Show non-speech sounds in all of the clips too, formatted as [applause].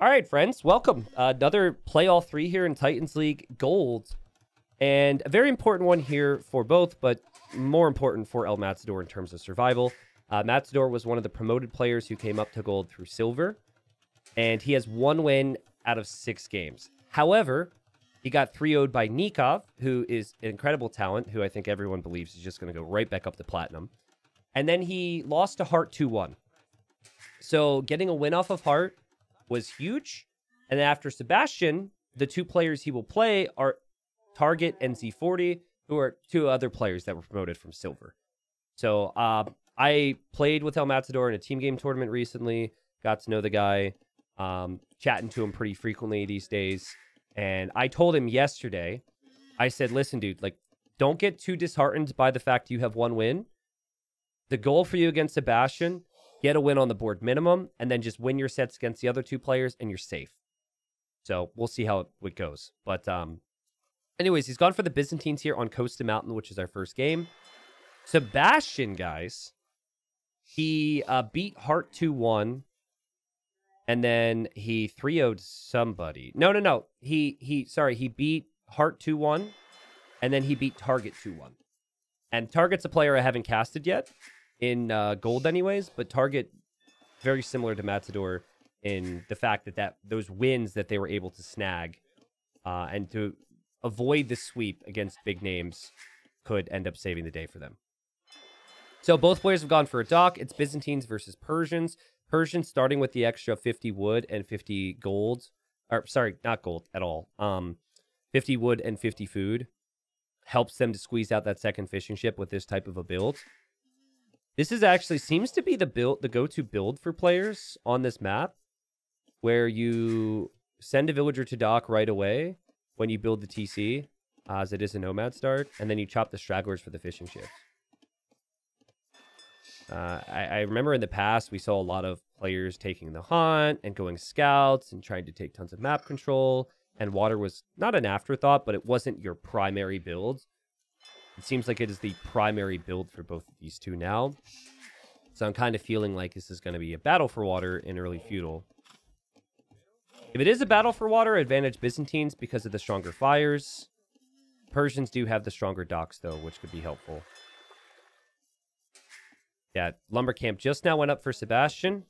All right, friends, welcome. Uh, another play all three here in Titans League Gold. And a very important one here for both, but more important for El Matador in terms of survival. Uh, Matador was one of the promoted players who came up to gold through silver, and he has one win out of six games. However, he got 3 0'd by Nicov, who is an incredible talent, who I think everyone believes is just going to go right back up to platinum. And then he lost to Hart 2 1. So getting a win off of Heart was huge. And then after Sebastian, the two players he will play are Target and Z40, who are two other players that were promoted from silver. So uh, I played with El Matador in a team game tournament recently, got to know the guy, um, chatting to him pretty frequently these days. And I told him yesterday, I said, listen, dude, like, don't get too disheartened by the fact you have one win. The goal for you against Sebastian get a win on the board minimum, and then just win your sets against the other two players, and you're safe. So we'll see how it goes. But um, anyways, he's gone for the Byzantines here on Coast to Mountain, which is our first game. Sebastian, guys, he uh, beat Heart 2 1. And then he 3 0'd somebody. No, no, no. He, he, sorry, he beat Heart 2 1. And then he beat Target 2 1. And Target's a player I haven't casted yet in uh, gold, anyways. But Target, very similar to Matador in the fact that, that those wins that they were able to snag uh, and to avoid the sweep against big names could end up saving the day for them. So both players have gone for a dock. It's Byzantines versus Persians. Persians starting with the extra 50 wood and 50 gold. Or sorry, not gold at all. Um, 50 wood and 50 food helps them to squeeze out that second fishing ship with this type of a build. This is actually seems to be the build, the go-to build for players on this map, where you send a villager to dock right away when you build the TC, as it is a nomad start, and then you chop the stragglers for the fishing ships. Uh, I, I, remember in the past we saw a lot of players taking the hunt and going scouts and trying to take tons of map control. And water was not an afterthought, but it wasn't your primary build. It seems like it is the primary build for both of these two now. So I'm kind of feeling like this is going to be a battle for water in early feudal. If it is a battle for water, advantage Byzantines because of the stronger fires. Persians do have the stronger docks, though, which could be helpful. Yeah, Lumber Camp just now went up for Sebastian.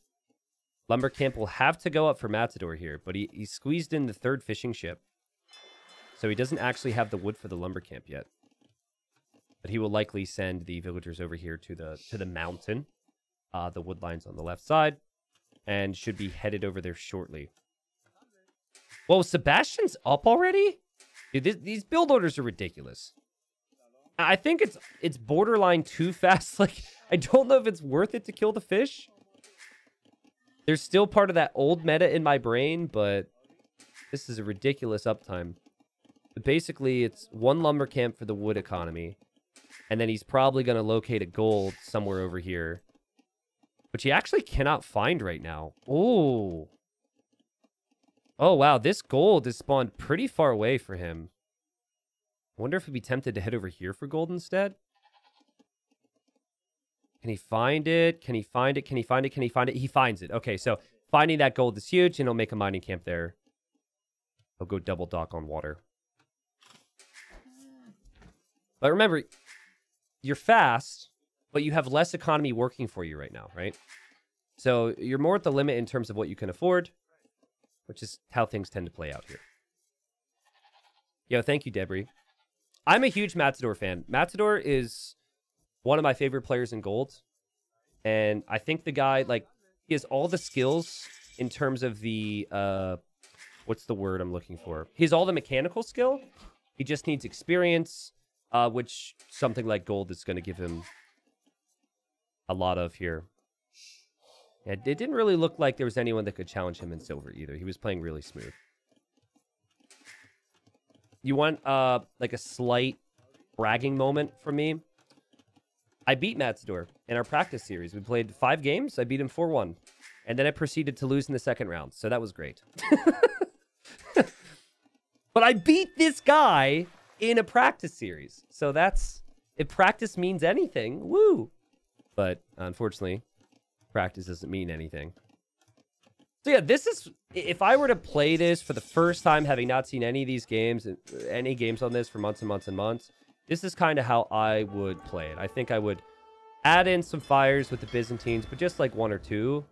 Lumber Camp will have to go up for Matador here, but he, he squeezed in the third fishing ship. So he doesn't actually have the wood for the Lumber Camp yet. But he will likely send the villagers over here to the to the mountain, uh, the wood lines on the left side, and should be headed over there shortly. Well, Sebastian's up already? Dude, these build orders are ridiculous. I think it's it's borderline too fast. [laughs] Like, I don't know if it's worth it to kill the fish. There's still part of that old meta in my brain, but this is a ridiculous uptime. But basically, it's one lumber camp for the wood economy. And then he's probably going to locate a gold somewhere over here. Which he actually cannot find right now. Oh. Oh, wow. This gold is spawned pretty far away for him. I wonder if he'd be tempted to head over here for gold instead. Can he find it? Can he find it? Can he find it? Can he find it? He finds it. Okay, so finding that gold is huge, and he'll make a mining camp there. He'll go double dock on water. But remember, you're fast, but you have less economy working for you right now, right? So you're more at the limit in terms of what you can afford, which is how things tend to play out here. Yo, thank you, Debris. I'm a huge Matador fan. Matador is one of my favorite players in gold. And I think the guy, like, he has all the skills in terms of the, uh, what's the word I'm looking for? He has all the mechanical skill. He just needs experience uh, which something like gold is going to give him a lot of here. Yeah, it didn't really look like there was anyone that could challenge him in silver either. He was playing really smooth. You want uh like a slight bragging moment from me? I beat Matador in our practice series. We played five games. I beat him 4-1. And then I proceeded to lose in the second round. So that was great. [laughs] but I beat this guy in a practice series. So that's if practice means anything, woo. But unfortunately, practice doesn't mean anything. So yeah, this is if I were to play this for the first time, having not seen any of these games, uh, any games on this for months and months and months, this is kind of how I would play it. I think I would add in some fires with the Byzantines, but just like one or two,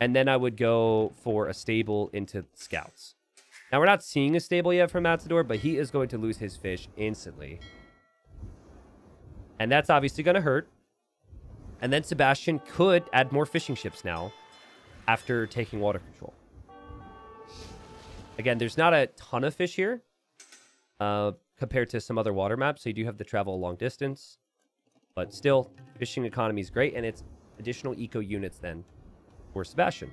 and then I would go for a stable into scouts. Now we're not seeing a stable yet from Matador, but he is going to lose his fish instantly. And that's obviously going to hurt. And then Sebastian could add more fishing ships now after taking water control. Again, there's not a ton of fish here uh, compared to some other water maps. So you do have to travel a long distance. But still, fishing economy is great. And it's additional eco units then for Sebastian.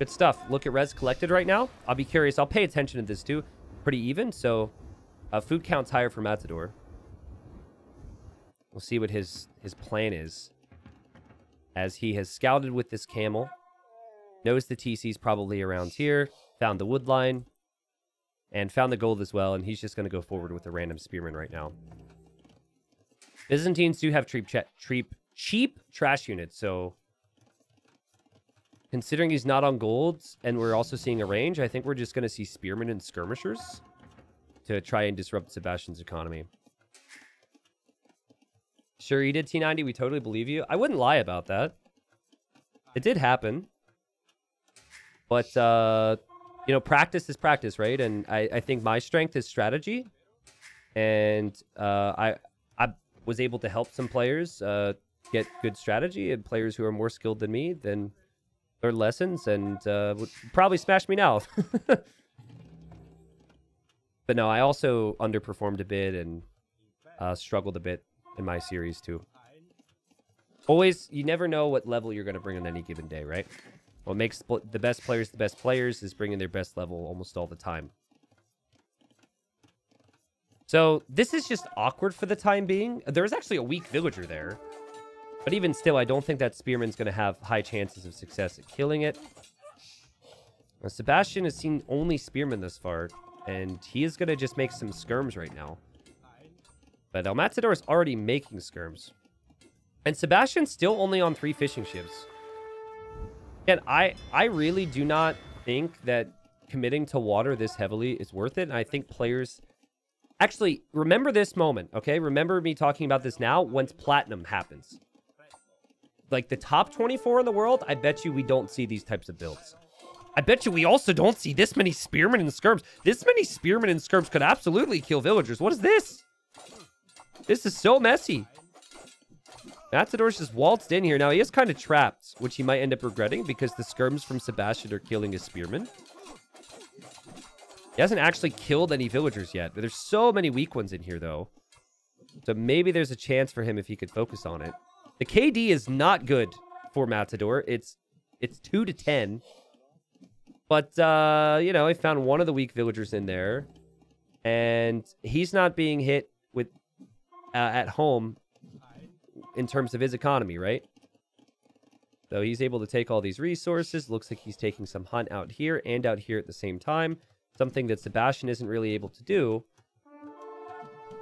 Good stuff. Look at res collected right now. I'll be curious. I'll pay attention to this too. Pretty even. So uh, food count's higher for Matador. We'll see what his his plan is. As he has scouted with this camel. Knows the TC's probably around here. Found the wood line. And found the gold as well. And he's just going to go forward with a random spearman right now. Byzantines do have cheap, cheap, cheap trash units. So considering he's not on golds and we're also seeing a range, I think we're just going to see spearmen and skirmishers to try and disrupt Sebastian's economy. Sure, you did T90. We totally believe you. I wouldn't lie about that. It did happen. But, uh, you know, practice is practice, right? And I, I think my strength is strategy. And uh, I, I was able to help some players uh, get good strategy and players who are more skilled than me then learn lessons and uh, would probably smash me now. [laughs] but no, I also underperformed a bit and uh, struggled a bit in my series too. Always, you never know what level you're going to bring on any given day, right? What makes the best players the best players is bringing their best level almost all the time. So this is just awkward for the time being. There's actually a weak villager there. But even still, I don't think that Spearman's going to have high chances of success at killing it. Now, Sebastian has seen only Spearman thus far, and he is going to just make some skirms right now. But El Matador is already making skirms. And Sebastian's still only on three fishing ships. And I, I really do not think that committing to water this heavily is worth it. And I think players... Actually, remember this moment, okay? Remember me talking about this now once Platinum happens. Like, the top 24 in the world, I bet you we don't see these types of builds. I bet you we also don't see this many Spearmen and Skirms. This many Spearmen and Skirms could absolutely kill villagers. What is this? This is so messy. Matador's just waltzed in here. Now, he is kind of trapped, which he might end up regretting because the skirms from Sebastian are killing his spearmen. He hasn't actually killed any villagers yet, but there's so many weak ones in here, though. So maybe there's a chance for him if he could focus on it. The KD is not good for Matador. It's it's 2 to 10. But, uh, you know, I found one of the weak villagers in there. And he's not being hit with uh, at home in terms of his economy, right? So he's able to take all these resources. Looks like he's taking some hunt out here and out here at the same time. Something that Sebastian isn't really able to do.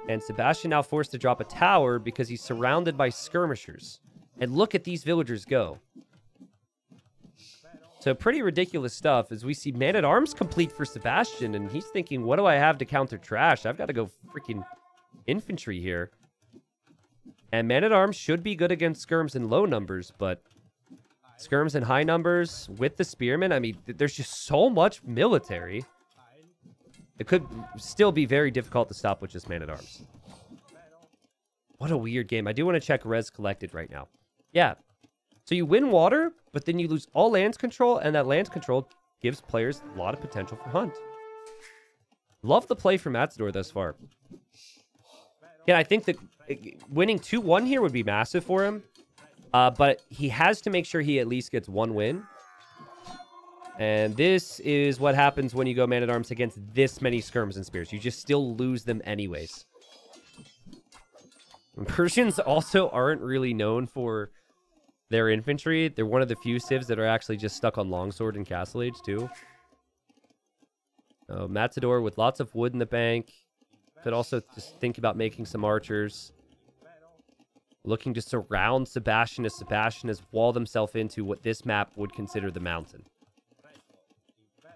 And Sebastian now forced to drop a tower because he's surrounded by skirmishers. And look at these villagers go. So pretty ridiculous stuff as we see Man-at-Arms complete for Sebastian. And he's thinking, what do I have to counter trash? I've got to go freaking infantry here. And Man-at-Arms should be good against skirms in low numbers, but skirms in high numbers with the Spearmen, I mean, there's just so much military. It could still be very difficult to stop with just man-at-arms. What a weird game. I do want to check res collected right now. Yeah. So you win water, but then you lose all lands control, and that lands control gives players a lot of potential for hunt. Love the play from Matador thus far. Yeah, I think that winning 2-1 here would be massive for him. Uh, but he has to make sure he at least gets one win. And this is what happens when you go man-at-arms against this many skirms and spears. You just still lose them anyways. And [laughs] Persians also aren't really known for their infantry. They're one of the few civs that are actually just stuck on longsword and Castle Age, too. Uh, Matador with lots of wood in the bank. Could also just think about making some archers. Looking to surround Sebastian as Sebastian has walled himself into what this map would consider the mountain.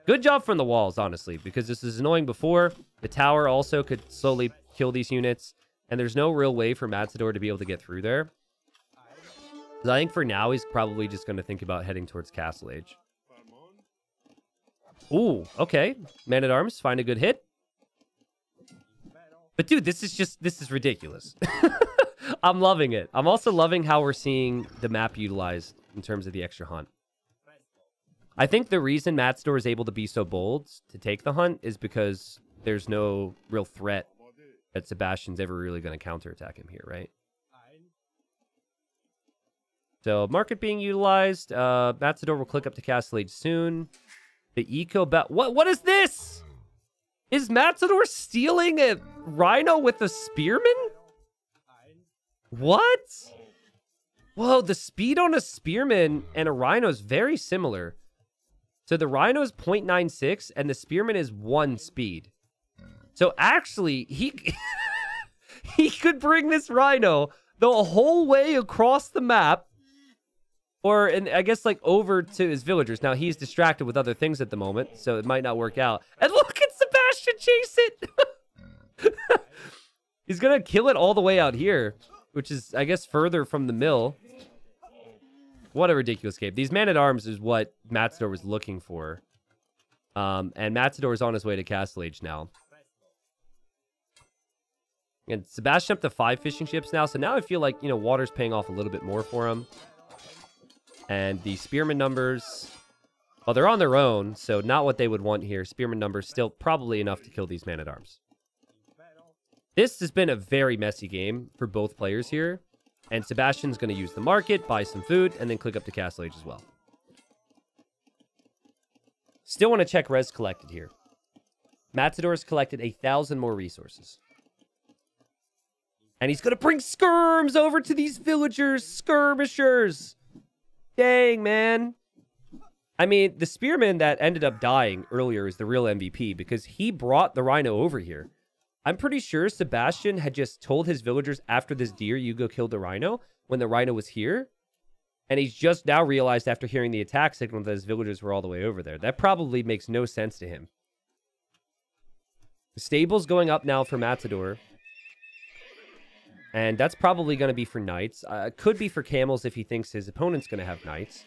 Good job from the walls, honestly, because this is annoying before. The tower also could slowly kill these units, and there's no real way for Matador to be able to get through there. I think for now, he's probably just going to think about heading towards Castle Age. Ooh, okay. Man-at-Arms, find a good hit. But dude, this is just, this is ridiculous. [laughs] I'm loving it. I'm also loving how we're seeing the map utilized in terms of the extra hunt. I think the reason Matador is able to be so bold to take the hunt is because there's no real threat that Sebastian's ever really going to counterattack him here, right? So market being utilized. Uh, Matador will click up to Castle Age soon. The eco bat. What? What is this? Is Matador stealing a rhino with a spearman? What? Whoa, the speed on a spearman and a rhino is very similar. So the rhino is 0.96 and the spearman is one speed. So actually, he [laughs] he could bring this rhino the whole way across the map or and I guess like over to his villagers. Now he's distracted with other things at the moment, so it might not work out. And look at Sebastian chase it. [laughs] he's gonna kill it all the way out here, which is I guess further from the mill. What a ridiculous game. These man at arms is what Matador was looking for. Um, and Matador is on his way to Castle Age now. And Sebastian up to five fishing ships now. So now I feel like, you know, water's paying off a little bit more for him. And the spearman numbers, well, they're on their own, so not what they would want here. Spearman numbers still probably enough to kill these man-at-arms. This has been a very messy game for both players here. And Sebastian's going to use the market, buy some food, and then click up to Castle Age as well. Still want to check res collected here. Matador's collected a thousand more resources. And he's going to bring skirms over to these villagers, skirmishers. Dang, man. I mean, the spearman that ended up dying earlier is the real MVP because he brought the rhino over here. I'm pretty sure Sebastian had just told his villagers after this deer, you go kill the rhino, when the rhino was here. And he's just now realized after hearing the attack signal that his villagers were all the way over there. That probably makes no sense to him. The stable's going up now for Matador. And that's probably going to be for knights. Uh, could be for camels if he thinks his opponent's going to have knights.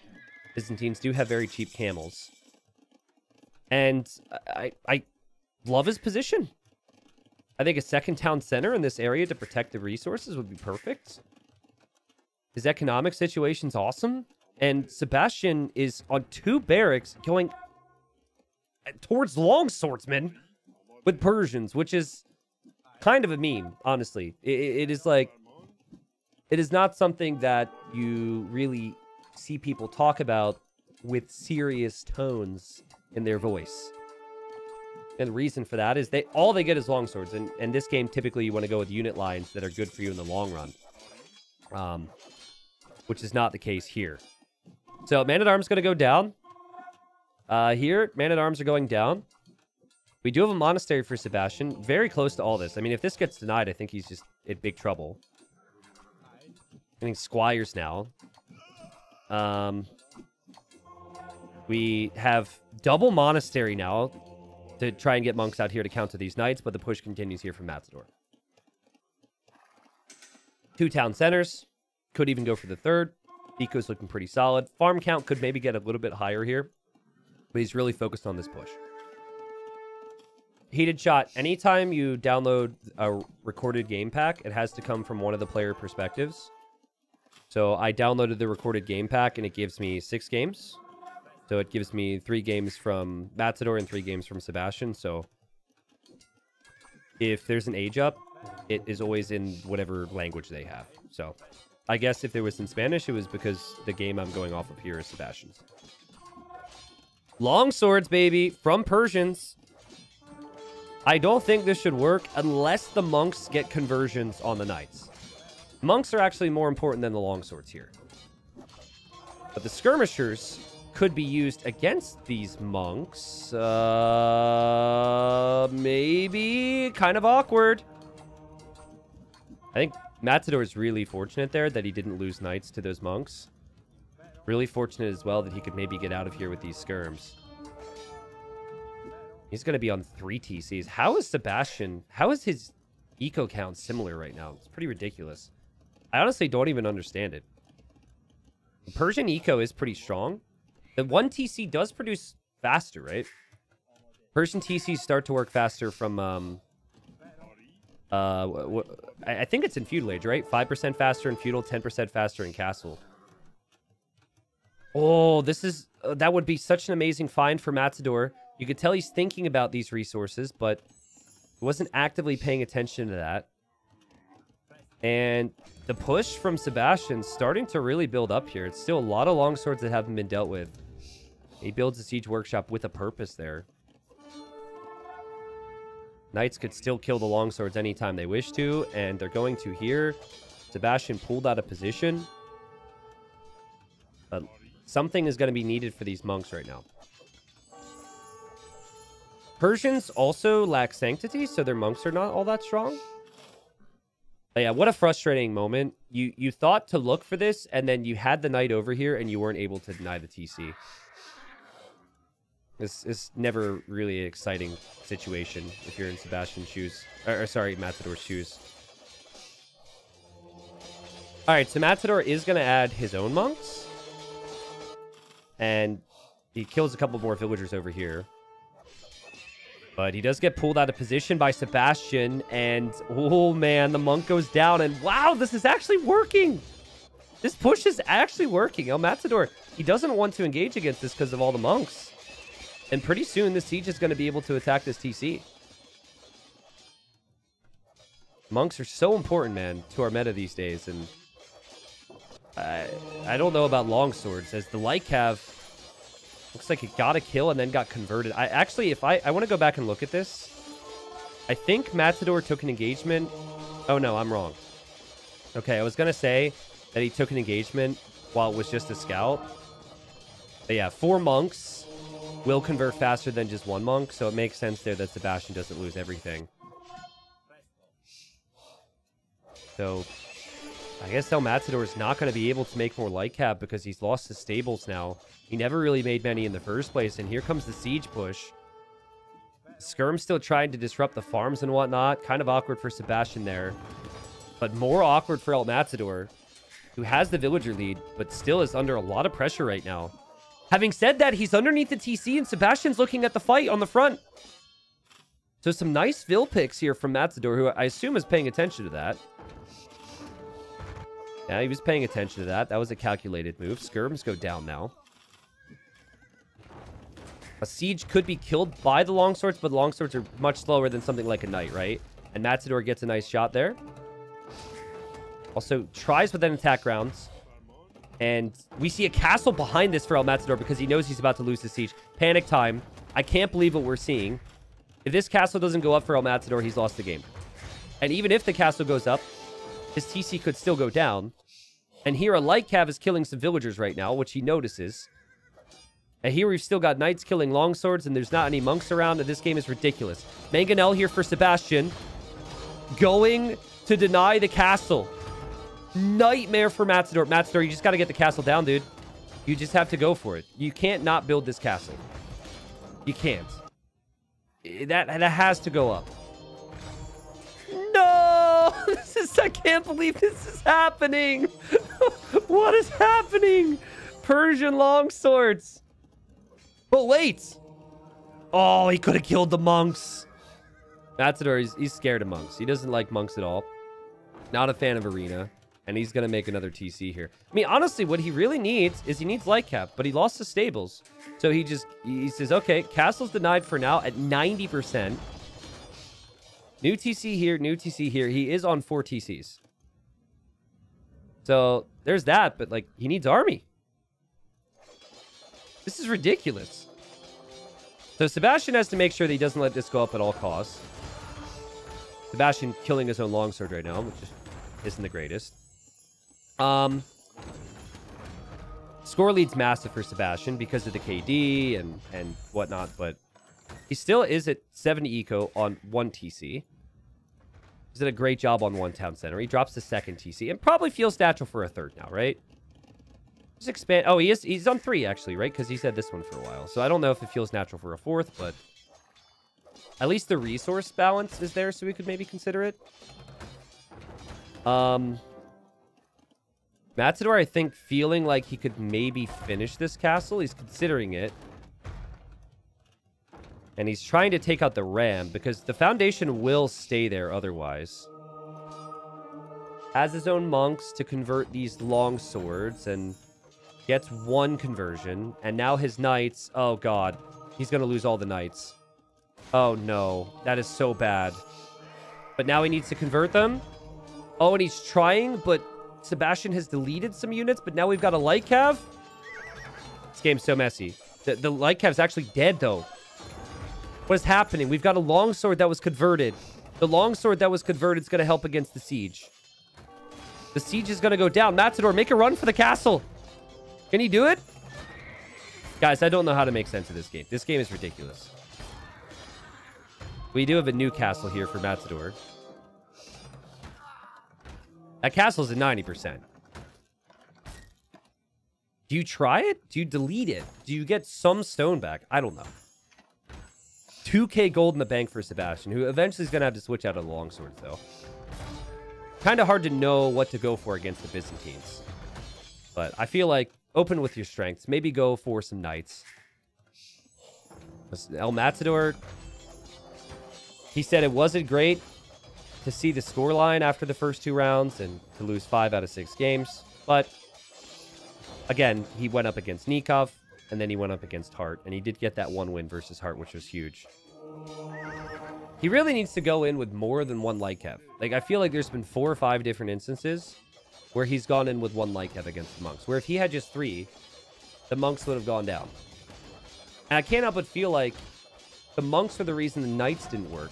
Byzantines do have very cheap camels. And I, I love his position. I think a second town center in this area to protect the resources would be perfect. His economic situation's awesome. And Sebastian is on two barracks going uh, towards long swordsmen with Persians, which is kind of a meme, honestly. It, it is like, it is not something that you really see people talk about with serious tones in their voice. And the reason for that is they all they get is longswords. And in this game, typically you want to go with unit lines that are good for you in the long run. Um, which is not the case here. So man-at-arms going to go down. Uh, here, man-at-arms are going down. We do have a monastery for Sebastian. Very close to all this. I mean, if this gets denied, I think he's just in big trouble. Getting squires now. Um, we have double monastery now to try and get monks out here to counter these knights, but the push continues here from Matador. Two town centers. Could even go for the third. Eco's looking pretty solid. Farm count could maybe get a little bit higher here, but he's really focused on this push. Heated shot. Anytime you download a recorded game pack, it has to come from one of the player perspectives. So I downloaded the recorded game pack and it gives me six games. So it gives me three games from Matador and three games from Sebastian. So if there's an age up, it is always in whatever language they have. So I guess if there was in Spanish, it was because the game I'm going off of here is Sebastian's. Long swords, baby, from Persians. I don't think this should work unless the monks get conversions on the knights. Monks are actually more important than the longswords here. But the skirmishers could be used against these monks. Uh, maybe kind of awkward. I think Matador is really fortunate there that he didn't lose knights to those monks. Really fortunate as well that he could maybe get out of here with these skirms. He's going to be on three TCs. How is Sebastian... How is his eco count similar right now? It's pretty ridiculous. I honestly don't even understand it. Persian eco is pretty strong. The one TC does produce faster, right? Persian TCs start to work faster from... Um, uh, I think it's in Feudal Age, right? 5% faster in Feudal, 10% faster in Castle. Oh, this is... Uh, that would be such an amazing find for Matador. You could tell he's thinking about these resources, but he wasn't actively paying attention to that. And the push from Sebastian starting to really build up here. It's still a lot of long swords that haven't been dealt with. He builds a siege workshop with a purpose there. Knights could still kill the longswords anytime they wish to, and they're going to here. Sebastian pulled out of position. But something is going to be needed for these monks right now. Persians also lack sanctity, so their monks are not all that strong. But yeah, what a frustrating moment. You you thought to look for this, and then you had the knight over here, and you weren't able to deny the TC. This is never really an exciting situation if you're in Sebastian's shoes. Or, or sorry, Matador's shoes. Alright, so Matador is going to add his own monks. And he kills a couple more villagers over here. But he does get pulled out of position by Sebastian. And, oh man, the monk goes down. And wow, this is actually working. This push is actually working. El Matador, he doesn't want to engage against this because of all the monks. And pretty soon, the siege is going to be able to attack this TC. Monks are so important, man, to our meta these days. And I, I don't know about longswords, as the light cav looks like it got a kill and then got converted. I actually, if I, I want to go back and look at this. I think Matador took an engagement. Oh, no, I'm wrong. Okay, I was going to say that he took an engagement while it was just a scout. But yeah, four monks will convert faster than just one monk, so it makes sense there that Sebastian doesn't lose everything. So, I guess El Matador is not going to be able to make more light cav because he's lost his stables now. He never really made many in the first place, and here comes the siege push. Skirm still trying to disrupt the farms and whatnot. Kind of awkward for Sebastian there. But more awkward for El Matador, who has the villager lead, but still is under a lot of pressure right now. Having said that, he's underneath the TC and Sebastian's looking at the fight on the front. So some nice Vil picks here from Matador, who I assume is paying attention to that. Yeah, he was paying attention to that. That was a calculated move. Skirms go down now. A siege could be killed by the longswords, but longswords are much slower than something like a knight, right? And Matador gets a nice shot there. Also tries with an attack rounds. And we see a castle behind this for El Matador because he knows he's about to lose the siege. Panic time. I can't believe what we're seeing. If this castle doesn't go up for El Matador, he's lost the game. And even if the castle goes up, his TC could still go down. And here a light cav is killing some villagers right now, which he notices. And here we've still got knights killing longswords, and there's not any monks around, and this game is ridiculous. Mangonel here for Sebastian. Going to deny the castle nightmare for Matador. Matador, you just got to get the castle down, dude. You just have to go for it. You can't not build this castle. You can't. Eh, that, that has to go up. No! [laughs] This is, I can't believe this is happening. [laughs] what is happening? Persian longswords. But wait. Oh, he could have killed the monks. Matador, he's, he's scared of monks. He doesn't like monks at all. Not a fan of arena. And he's going to make another TC here. I mean, honestly, what he really needs is he needs light cav, but he lost the stables. So he just, he says, okay, castle's denied for now at 90%. New TC here, new TC here. He is on four TCs. So there's that, but like, he needs army. This is ridiculous. So Sebastian has to make sure that he doesn't let this go up at all costs. Sebastian killing his own longsword right now, which isn't the greatest. Um, score lead's massive for Sebastian because of the KD and, and whatnot, but he still is at 70 eco on one TC. He's did a great job on one town center. He drops the second TC and probably feels natural for a third now, right? Just expand. Oh, he is. He's on three actually, right? Because he said this one for a while. So I don't know if it feels natural for a fourth, but At least the resource balance is there, so we could maybe consider it. Um, Matador, I think, feeling like he could maybe finish this castle. He's considering it. And he's trying to take out the ram because the foundation will stay there otherwise. Has his own monks to convert these long swords and gets one conversion. And now his knights, oh god, he's going to lose all the knights. Oh no, that is so bad. But now he needs to convert them. Oh, and he's trying, but Sebastian has deleted some units, but now we've got a light cav. This game's so messy. The, the light cav's actually dead, though. What is happening? We've got a longsword that was converted. The longsword that was converted is going to help against the siege. The siege is going to go down. Matador, make a run for the castle. Can he do it? Guys, I don't know how to make sense of this game. This game is ridiculous. We do have a new castle here for Matador. That castle's at 90%. Do you try it? Do you delete it? Do you get some stone back? I don't know. 2k gold in the bank for Sebastian, who eventually is going to have to switch out of the longswords, though. Kind of hard to know what to go for against the Byzantines. But I feel like open with your strengths. Maybe go for some knights. El Matador, he said it wasn't great to see the scoreline after the first two rounds and to lose five out of six games. But again, he went up against Nicov and then he went up against Hart, and he did get that one win versus Hart, which was huge. He really needs to go in with more than one light cav. Like, I feel like there's been four or five different instances where he's gone in with one light cav against the monks, where if he had just three, the monks would have gone down. And I can't help but feel like the monks are the reason the knights didn't work.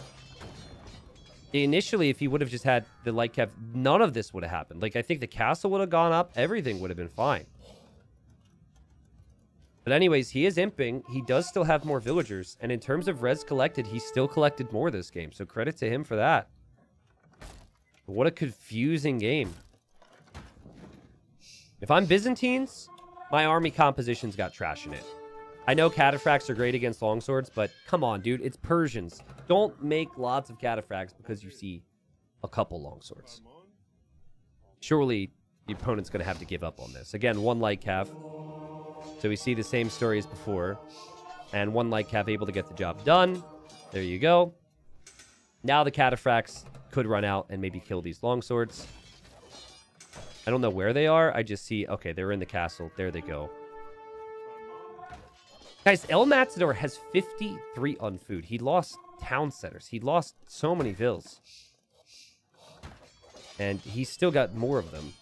Initially, if he would have just had the light cav, none of this would have happened. Like, I think the castle would have gone up. Everything would have been fine. But anyways, he is imping. He does still have more villagers. And in terms of res collected, he still collected more this game. So credit to him for that. But what a confusing game. If I'm Byzantines, my army composition's got trash in it. I know cataphracts are great against longswords, but come on, dude. It's Persians. Don't make lots of cataphracts because you see a couple longswords. Surely the opponent's going to have to give up on this. Again, one light cav. So we see the same story as before. And one light cav able to get the job done. There you go. Now the cataphracts could run out and maybe kill these longswords. I don't know where they are. I just see, okay, they're in the castle. There they go. Guys, El Matador has 53 on food. He lost town centers. He lost so many vills. And he's still got more of them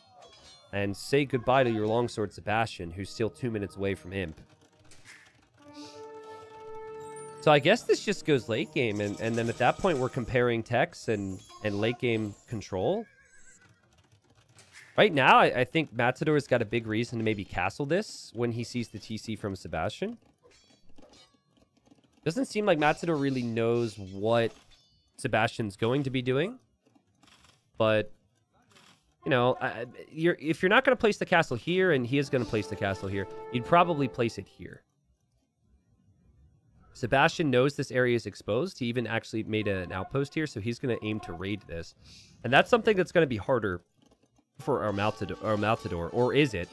and say goodbye to your longsword Sebastian, who's still two minutes away from Imp. So I guess this just goes late game, and, and then at that point we're comparing techs and, and late game control. Right now, I, I think Matador's got a big reason to maybe castle this when he sees the TC from Sebastian. Doesn't seem like Matador really knows what Sebastian's going to be doing. But you know, you're, if you're not going to place the castle here, and he is going to place the castle here, you'd probably place it here. Sebastian knows this area is exposed. He even actually made an outpost here, so he's going to aim to raid this. And that's something that's going to be harder for our Matador, our or is it?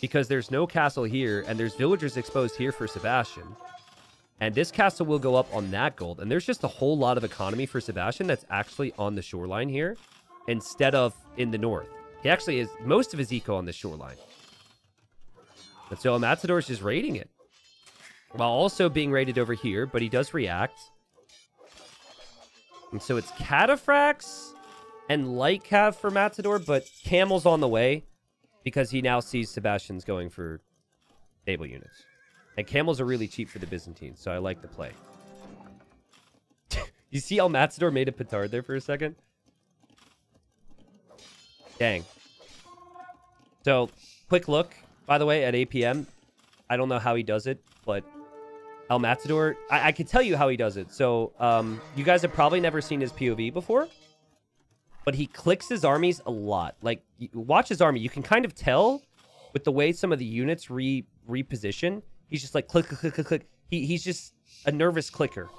Because there's no castle here, and there's villagers exposed here for Sebastian. And this castle will go up on that gold. And there's just a whole lot of economy for Sebastian that's actually on the shoreline here instead of in the north. He actually has most of his eco on the shoreline. And so Matador is just raiding it. While also being raided over here, but he does react. And so it's cataphracts and light cav for Matador, but Camel's on the way because he now sees Sebastian's going for stable units. And Camels are really cheap for the Byzantines, so I like the play. [laughs] you see how Matador made a petard there for a second? Dang. So, quick look, by the way, at APM. I don't know how he does it, but El Matador, I, I can tell you how he does it. So, um, you guys have probably never seen his POV before, but he clicks his armies a lot. Like, watch his army. You can kind of tell with the way some of the units re reposition. He's just like click, click, click, click, click. He, he's just a nervous clicker.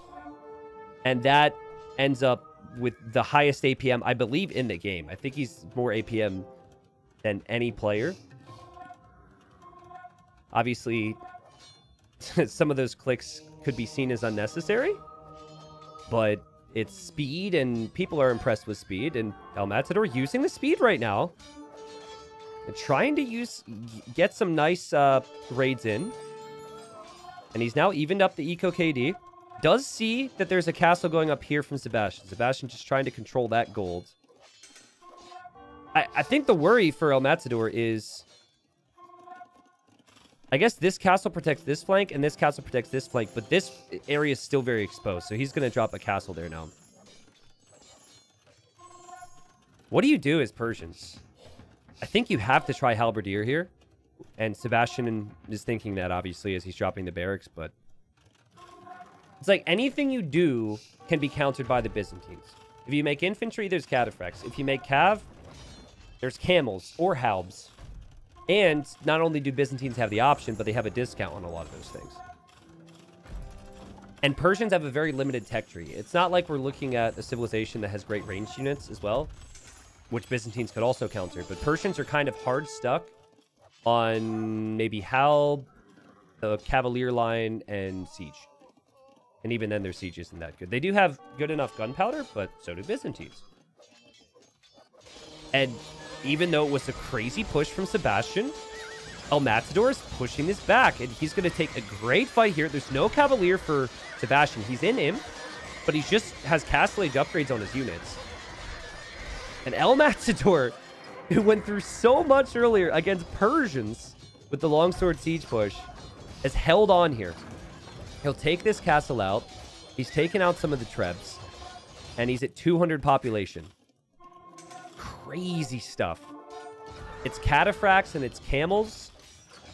And that ends up with the highest APM, I believe, in the game. I think he's more APM than any player. Obviously, [laughs] some of those clicks could be seen as unnecessary, but it's speed, and people are impressed with speed. And El Matador using the speed right now, and trying to use get some nice uh, raids in. And he's now evened up the eco KD. Does see that there's a castle going up here from Sebastian. Sebastian just trying to control that gold. I, I think the worry for El Matador is I guess this castle protects this flank, and this castle protects this flank, but this area is still very exposed, so he's going to drop a castle there now. What do you do as Persians? I think you have to try Halberdier here, and Sebastian is thinking that, obviously, as he's dropping the barracks, but... It's like anything you do can be countered by the Byzantines. If you make infantry, there's cataphracts. If you make cav, there's camels or halbs. And not only do Byzantines have the option, but they have a discount on a lot of those things. And Persians have a very limited tech tree. It's not like we're looking at a civilization that has great ranged units as well, which Byzantines could also counter. But Persians are kind of hard stuck on maybe Halb, the Cavalier line, and Siege. And even then, their siege isn't that good. They do have good enough gunpowder, but so do Byzantines. And even though it was a crazy push from Sebastian, El Matador is pushing this back, and he's going to take a great fight here. There's no Cavalier for Sebastian. He's in him, but he just has Castle Age upgrades on his units. And El Matador, who went through so much earlier against Persians with the Longsword Siege push, has held on here. He'll take this castle out. He's taken out some of the Trebs, and he's at 200 population crazy stuff. It's cataphracts and it's camels,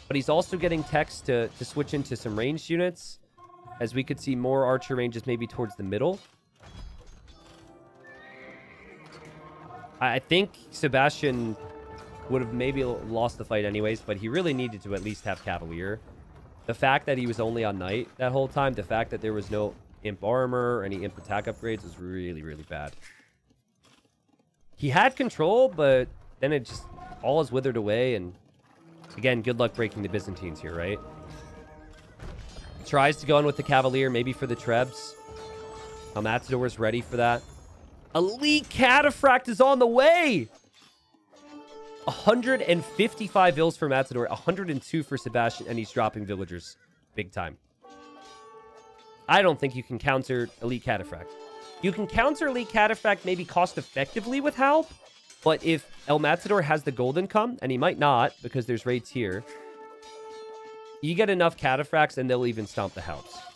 but he's also getting techs to, to switch into some ranged units, as we could see more archer ranges maybe towards the middle. I think Sebastian would have maybe lost the fight anyways, but he really needed to at least have Cavalier. The fact that he was only on Knight that whole time, the fact that there was no Imp Armor or any Imp Attack upgrades was really, really bad. He had control, but then it just all is withered away. And again, good luck breaking the Byzantines here, right? Tries to go in with the Cavalier, maybe for the Trebs. Matador is ready for that. Elite Cataphract is on the way! 155 vills for Matador, 102 for Sebastian, and he's dropping villagers big time. I don't think you can counter Elite Cataphract. You can counter Elite Cataphract maybe cost effectively with Halb, but if El Matador has the golden come, and he might not because there's raids here, you get enough Cataphracts and they'll even stomp the house.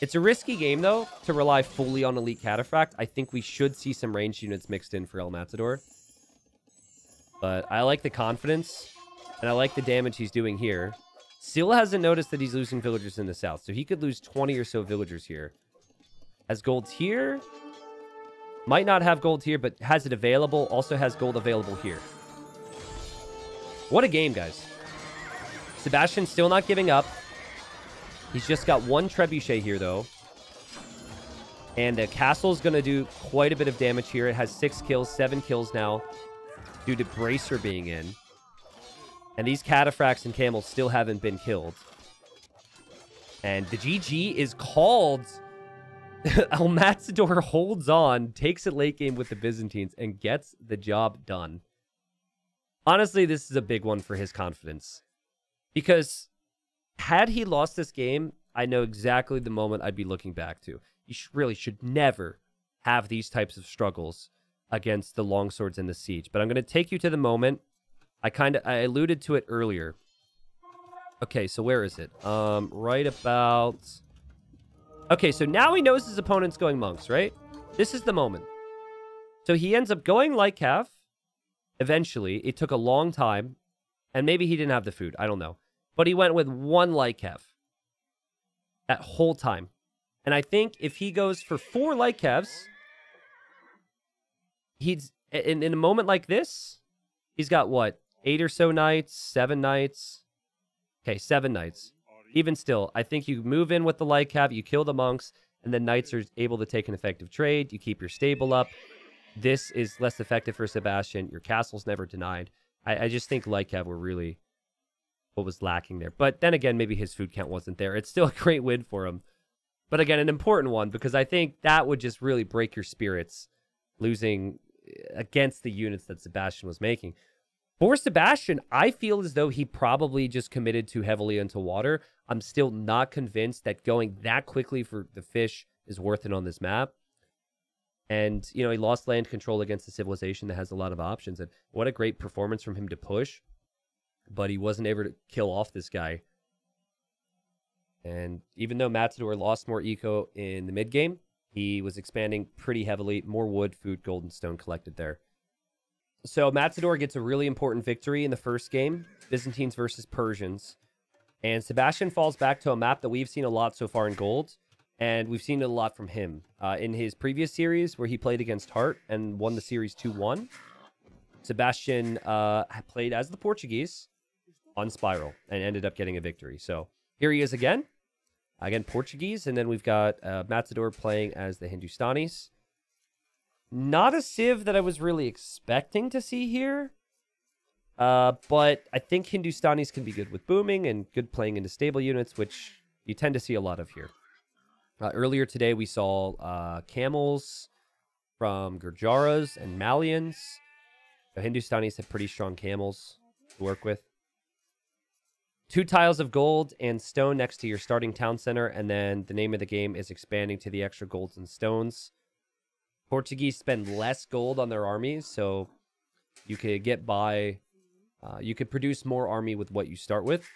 It's a risky game, though, to rely fully on Elite Cataphract. I think we should see some ranged units mixed in for El Matador. But I like the confidence, and I like the damage he's doing here. Still hasn't noticed that he's losing villagers in the south, so he could lose 20 or so villagers here. Has gold here. Might not have gold here, but has it available. Also has gold available here. What a game, guys. Sebastian still not giving up. He's just got one trebuchet here, though. And the castle's going to do quite a bit of damage here. It has six kills, seven kills now due to Bracer being in. And these cataphracts and camels still haven't been killed. And the GG is called [laughs] El Matador holds on, takes it late game with the Byzantines, and gets the job done. Honestly, this is a big one for his confidence. Because had he lost this game, I know exactly the moment I'd be looking back to. You really should never have these types of struggles against the longswords in the siege. But I'm going to take you to the moment. I kind of I alluded to it earlier. Okay, so where is it? Um, right about Okay, so now he knows his opponent's going monks, right? This is the moment. So he ends up going like Cav. Eventually, it took a long time. And maybe he didn't have the food. I don't know. But he went with one light cav. That whole time. And I think if he goes for four light cavs, he's in, in a moment like this, he's got what? Eight or so knights, seven knights. Okay, seven knights even still, I think you move in with the light cav, you kill the monks, and then knights are able to take an effective trade. You keep your stable up. This is less effective for Sebastian. Your castle's never denied. I, I just think light cav were really what was lacking there. But then again, maybe his food count wasn't there. It's still a [laughs] great win for him. But again, an important one because I think that would just really break your spirits losing eh, against the units that Sebastian was making. For Sebastian, I feel as though he probably just committed too heavily into water. I'm still not convinced that going that quickly for the fish is worth it on this map. And, you know, he lost land control against a civilization that has a lot of options. And what a great performance from him to push. But he wasn't able to kill off this guy. And even though Matador lost more eco in the mid game, he was expanding pretty heavily. More wood, food, gold, and stone collected there. So Matador gets a really important victory in the first game, Byzantines versus Persians. And Sebastian falls back to a map that we've seen a lot so far in gold, and we've seen it a lot from him. Uh, in his previous series, where he played against Hart and won the series 2 1, Sebastian uh, played as the Portuguese on Spiral and ended up getting a victory. So here he is again. Again, Portuguese, and then we've got uh, Matador playing as the Hindustanis. Not a Civ that I was really expecting to see here. Uh, but I think Hindustanis can be good with booming and good playing into stable units, which you tend to see a lot of here. Uh, earlier today, we saw uh, camels from Gurjaras and Malians. The Hindustanis have pretty strong camels to work with. Two tiles of gold and stone next to your starting town center, and then the name of the game is expanding to the extra golds and stones. Portuguese spend less gold on their armies, so you could get by. Uh, you could produce more army with what you start with.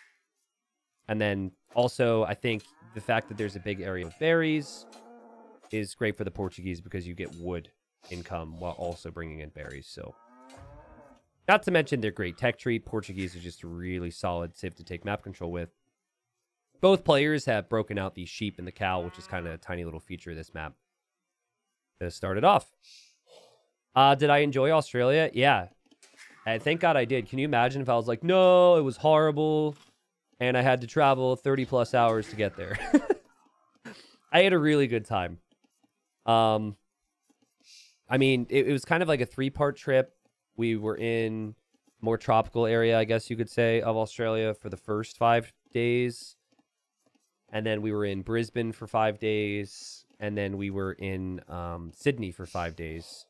And then also, I think the fact that there's a big area of berries is great for the Portuguese because you get wood income while also bringing in berries. So, not to mention their great tech tree. Portuguese is just a really solid civ to take map control with. Both players have broken out the sheep and the cow, which is kind of a tiny little feature of this map to start it off. Uh, did I enjoy Australia? Yeah. And thank God I did. Can you imagine if I was like, no, it was horrible, and I had to travel 30 plus hours to get there? [laughs] I had a really good time. Um, I mean, it, it was kind of like a three part trip. We were in more tropical area, I guess you could say, of Australia for the first five days. And then we were in Brisbane for five days and then we were in um, Sydney for five days,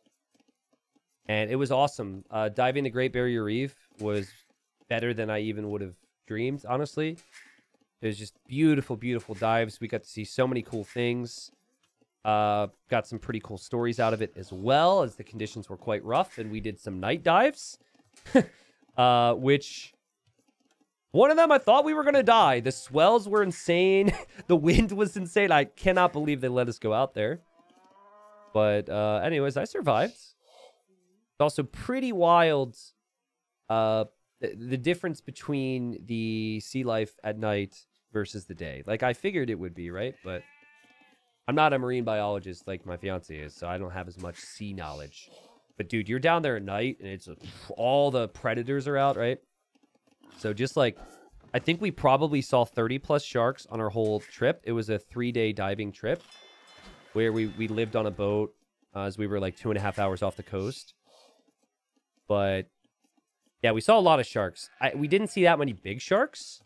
and it was awesome. Uh, diving the Great Barrier Reef was better than I even would have dreamed. Honestly, it was just beautiful, beautiful dives. We got to see so many cool things. Uh, got some pretty cool stories out of it as well, as the conditions were quite rough, and we did some night dives, [laughs] uh, which one of them, I thought we were going to die. The swells were insane. [laughs] the wind was insane. I cannot believe they let us go out there. But uh, anyways, I survived. It's also pretty wild uh, the, the difference between the sea life at night versus the day. Like, I figured it would be, right? But I'm not a marine biologist like my fiance is, so I don't have as much sea knowledge. But dude, you're down there at night and it's all the predators are out, right? So just like, I think we probably saw 30 plus sharks on our whole trip. It was a three day diving trip where we, we lived on a boat uh, as we were like two and a half hours off the coast. But yeah, we saw a lot of sharks. I, we didn't see that many big sharks.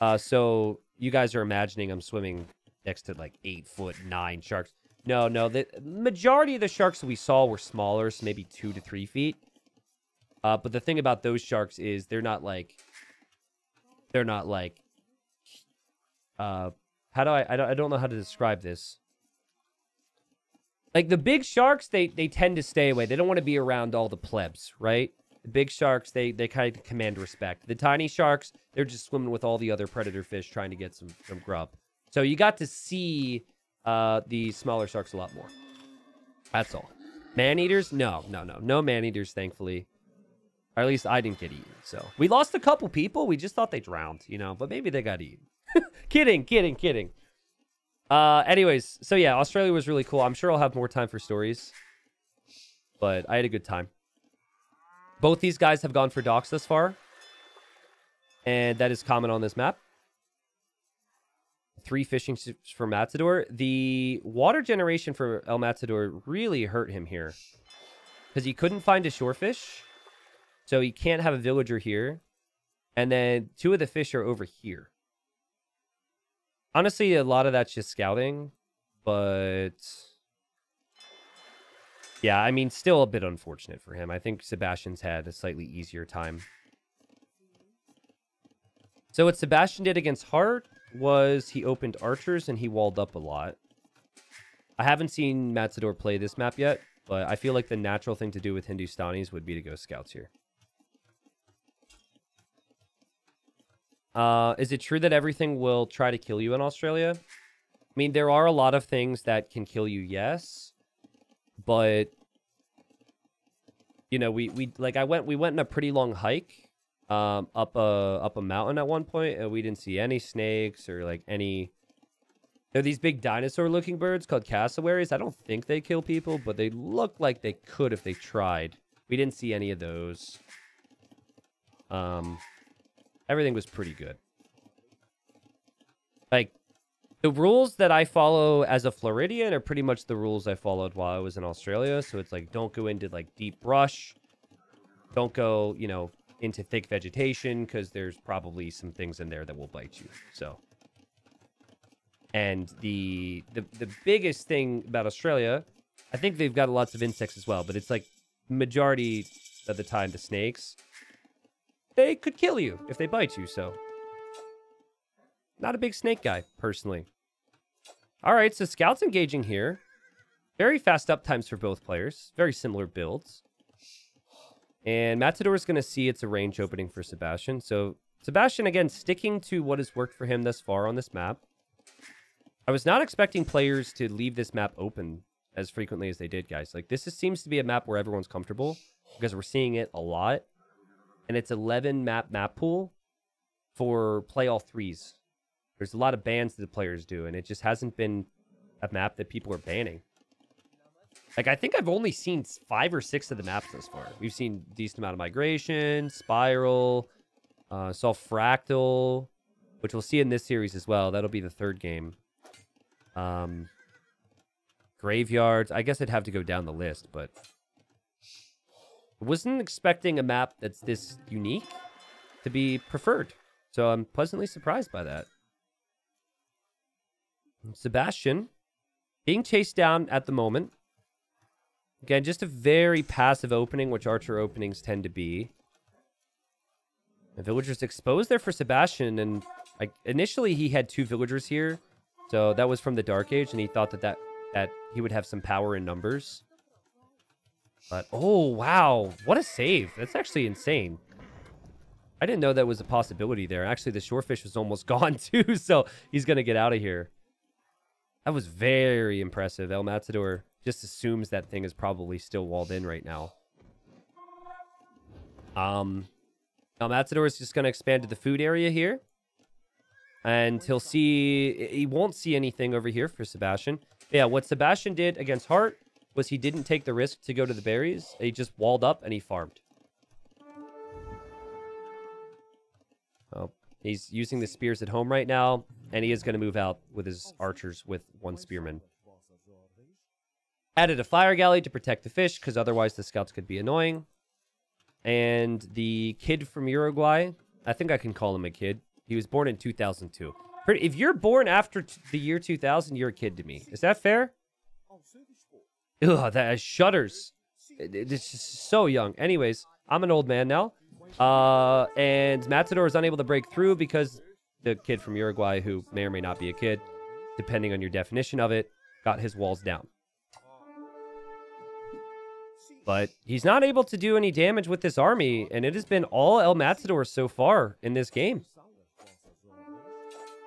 Uh, so you guys are imagining I'm swimming next to like eight foot nine sharks. No, no, the majority of the sharks we saw were smaller, so maybe two to three feet. Uh, but the thing about those sharks is they're not like they're not like uh how do I I don't, I don't know how to describe this. Like the big sharks, they they tend to stay away. They don't want to be around all the plebs, right? The big sharks, they they kind of command respect. The tiny sharks, they're just swimming with all the other predator fish trying to get some some grub. So you got to see uh the smaller sharks a lot more. That's all. Man eaters? No, no, no. No man eaters, thankfully. Or at least I didn't get eaten. So we lost a couple people. We just thought they drowned, you know, but maybe they got eaten. [laughs] kidding, kidding, kidding. Uh, anyways, so yeah, Australia was really cool. I'm sure I'll have more time for stories, but I had a good time. Both these guys have gone for docks thus far, and that is common on this map. Three fishing ships for Matador. The water generation for El Matador really hurt him here. Because he couldn't find a shorefish. So he can't have a villager here. And then two of the fish are over here. Honestly, a lot of that's just scouting. But... Yeah, I mean, still a bit unfortunate for him. I think Sebastian's had a slightly easier time. So what Sebastian did against Hart was he opened archers and he walled up a lot. I haven't seen Matador play this map yet, but I feel like the natural thing to do with Hindustanis would be to go scouts here. Uh, is it true that everything will try to kill you in Australia? I mean, there are a lot of things that can kill you, yes. But, you know, we, we like, I went, we went in a pretty long hike um, up a up a mountain at one point, and we didn't see any snakes or like any. There are these big dinosaur-looking birds called cassowaries. I don't think they kill people, but they look like they could if they tried. We didn't see any of those. Um, everything was pretty good. Like, the rules that I follow as a Floridian are pretty much the rules I followed while I was in Australia. So it's like, don't go into like deep brush. Don't go, you know, into thick vegetation because there's probably some things in there that will bite you. So, and the the the biggest thing about Australia, I think they've got lots of insects as well, but it's like majority of the time the snakes they could kill you if they bite you. So, not a big snake guy personally. All right, so scouts engaging here. Very fast up times for both players. Very similar builds. And Matador is going to see it's a range opening for Sebastian. So Sebastian, again, sticking to what has worked for him thus far on this map. I was not expecting players to leave this map open as frequently as they did, guys. Like, this is, seems to be a map where everyone's comfortable because we're seeing it a lot. And it's 11 map map pool for play all threes. There's a lot of bans that the players do, and it just hasn't been a map that people are banning. Like, I think I've only seen five or six of the maps thus far. We've seen decent amount of migration, spiral, uh, saw fractal, which we'll see in this series as well. That'll be the third game. Um, graveyards. I guess I'd have to go down the list, but I wasn't expecting a map that's this unique to be preferred. So I'm pleasantly surprised by that. Sebastian being chased down at the moment. Again, just a very passive opening, which Archer openings tend to be. The villagers exposed there for Sebastian, and like initially he had two villagers here, so that was from the Dark Age, and he thought that that, that he would have some power in numbers. But, oh, wow. What a save. That's actually insane. I didn't know that was a possibility there. Actually, the shorefish was almost [laughs] gone, too, so he's going to get out of here. That was very impressive. El Matador just assumes that thing is probably still walled in right now. Um, now Matador is just going to expand to the food area here. And he'll see... He won't see anything over here for Sebastian. Yeah, what Sebastian did against Hart was he didn't take the risk to go to the berries. He just walled up and he farmed. Oh, he's using the spears at home right now. And he is going to move out with his archers with one spearman. Added a fire galley to protect the fish, because otherwise the scouts could be annoying. And the kid from Uruguay, I think I can call him a kid. He was born in 2002. If you're born after the year 2000, you're a kid to me. Is that fair? Ugh, that shudders. It's just so young. Anyways, I'm an old man now. Uh, and Matador is unable to break through because the kid from Uruguay, who may or may not be a kid, depending on your definition of it, got his walls down. But he's not able to do any damage with this army, and it has been all El Matador so far in this game.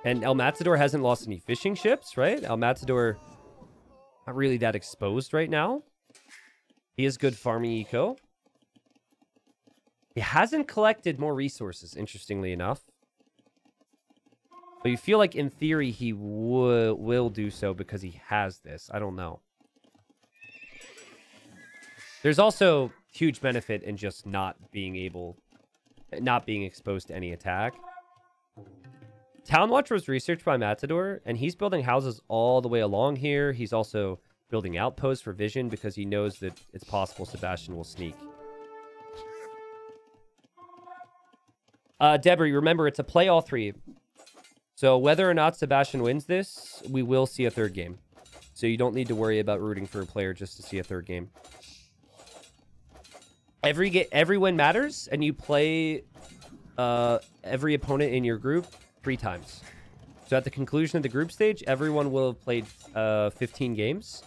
And El Matador hasn't lost any fishing ships, right? El Matador not really that exposed right now. He is good farming eco. He hasn't collected more resources, interestingly enough. But you feel like, in theory, he will do so because he has this. I don't know. There's also huge benefit in just not being able, not being exposed to any attack. Town Watch was researched by Matador, and he's building houses all the way along here. He's also building outposts for vision because he knows that it's possible Sebastian will sneak. Uh, Debris, remember, it's a play all three. So whether or not Sebastian wins this, we will see a third game. So you don't need to worry about rooting for a player just to see a third game. Every get every win matters, and you play uh, every opponent in your group three times. So at the conclusion of the group stage, everyone will have played uh, 15 games.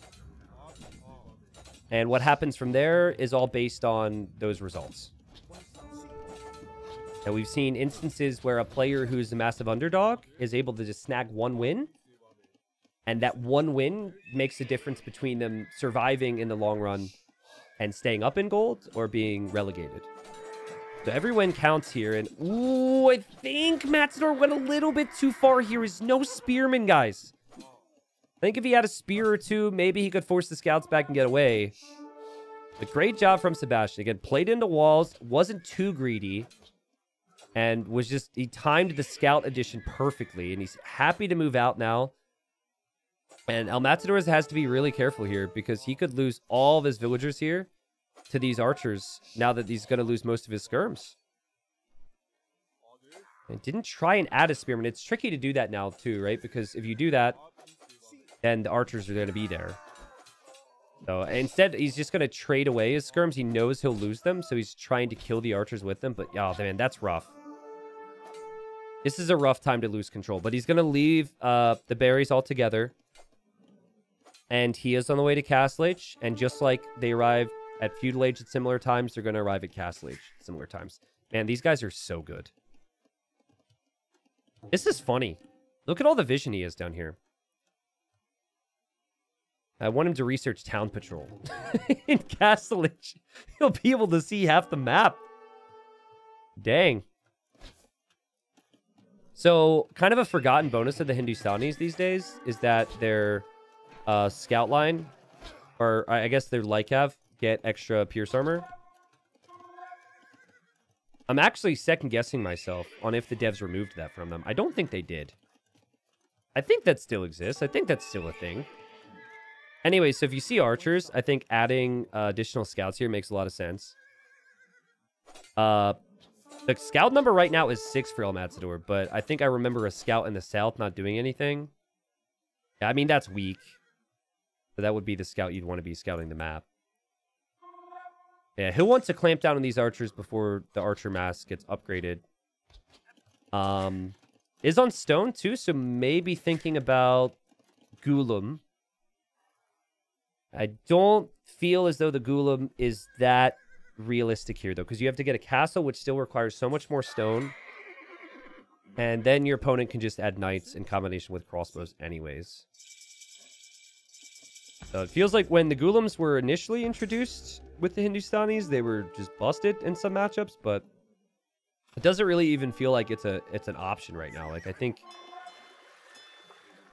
And what happens from there is all based on those results. And we've seen instances where a player who's a massive underdog is able to just snag one win. And that one win makes the difference between them surviving in the long run and staying up in gold or being relegated. So every win counts here. And ooh, I think Matador went a little bit too far here. Is no spearman, guys. I think if he had a spear or two, maybe he could force the scouts back and get away. But great job from Sebastian. Again, played into walls, wasn't too greedy, and was just, he timed the scout addition perfectly, and he's happy to move out now. And El Matador has to be really careful here because he could lose all of his villagers here to these archers now that he's going to lose most of his skirms. And didn't try and add a spearman. It's tricky to do that now too, right? Because if you do that, then the archers are going to be there. So instead, he's just going to trade away his skirms. He knows he'll lose them, so he's trying to kill the archers with them. But, oh, man, that's rough. This is a rough time to lose control. But he's going to leave uh, the berries altogether. And he is on the way to Castle Age. And just like they arrived at Feudal Age at similar times, they're going to arrive at Castle Age at similar times. Man, these guys are so good. This is funny. Look at all the vision he has down here. I want him to research Town Patrol. [laughs] In Castle Age, he'll be able to see half the map. Dang. So, kind of a forgotten bonus of the Hindustanis these days is that their uh, scout line, or I guess their light cav, get extra pierce armor. I'm actually second guessing myself on if the devs removed that from them. I don't think they did. I think that still exists. I think that's still a thing. Anyway, so if you see archers, I think adding uh, additional scouts here makes a lot of sense. Uh, the scout number right now is six for El Matador, but I think I remember a scout in the south not doing anything. I mean, that's weak. But that would be the scout you'd want to be scouting the map. Yeah, he'll want to clamp down on these archers before the archer mass gets upgraded. Um, is on stone too, so maybe thinking about Ghulam. I don't feel as though the Ghulam is that realistic here, though, because you have to get a castle, which still requires so much more stone. And then your opponent can just add knights in combination with crossbows anyways. So it feels like when the Ghulams were initially introduced with the Hindustanis, they were just busted in some matchups, but it doesn't really even feel like it's a it's an option right now. Like I think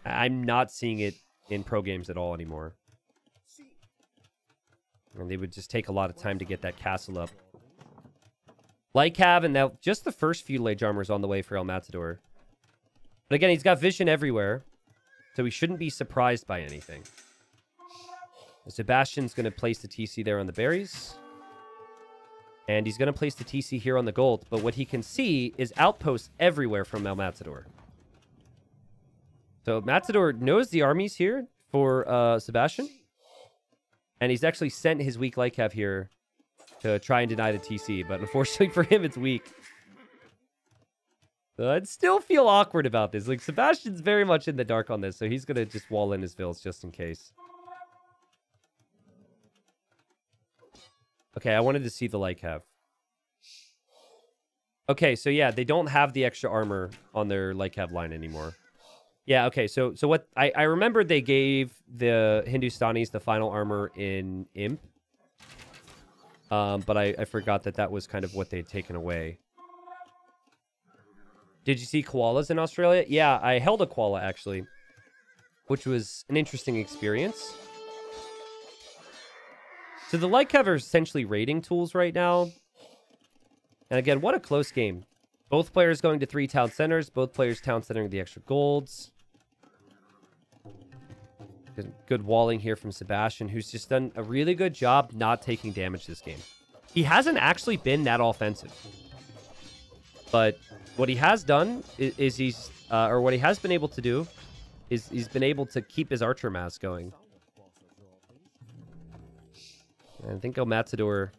I'm not seeing it in pro games at all anymore. And they would just take a lot of time to get that castle up. Like and now just the first few Age Armors on the way for El Matador. But again, he's got vision everywhere. So he shouldn't be surprised by anything. Sebastian's going to place the TC there on the berries. And he's going to place the TC here on the gold. But what he can see is outposts everywhere from El Matador. So Matador knows the armies here for uh, Sebastian. And he's actually sent his weak light cav here to try and deny the TC. But unfortunately [laughs] for him, it's weak. So I'd still feel awkward about this. Like, Sebastian's very much in the dark on this, so he's going to just wall in his vills just in case. Okay, I wanted to see the light cav. Okay, so yeah, they don't have the extra armor on their light cav line anymore. Yeah, okay, so so what I, I remember they gave the Hindustanis the final armor in Imp. Um, but I, I forgot that that was kind of what they'd taken away. Did you see koalas in Australia? Yeah, I held a koala actually, which was an interesting experience. So the light cav are essentially raiding tools right now. And again, what a close game. Both players going to three town centers. Both players town centering the extra golds. Good, good walling here from Sebastian, who's just done a really good job not taking damage this game. He hasn't actually been that offensive. But what he has done is, is he's, uh, or what he has been able to do is he's been able to keep his Archer mass going. I think El Matador,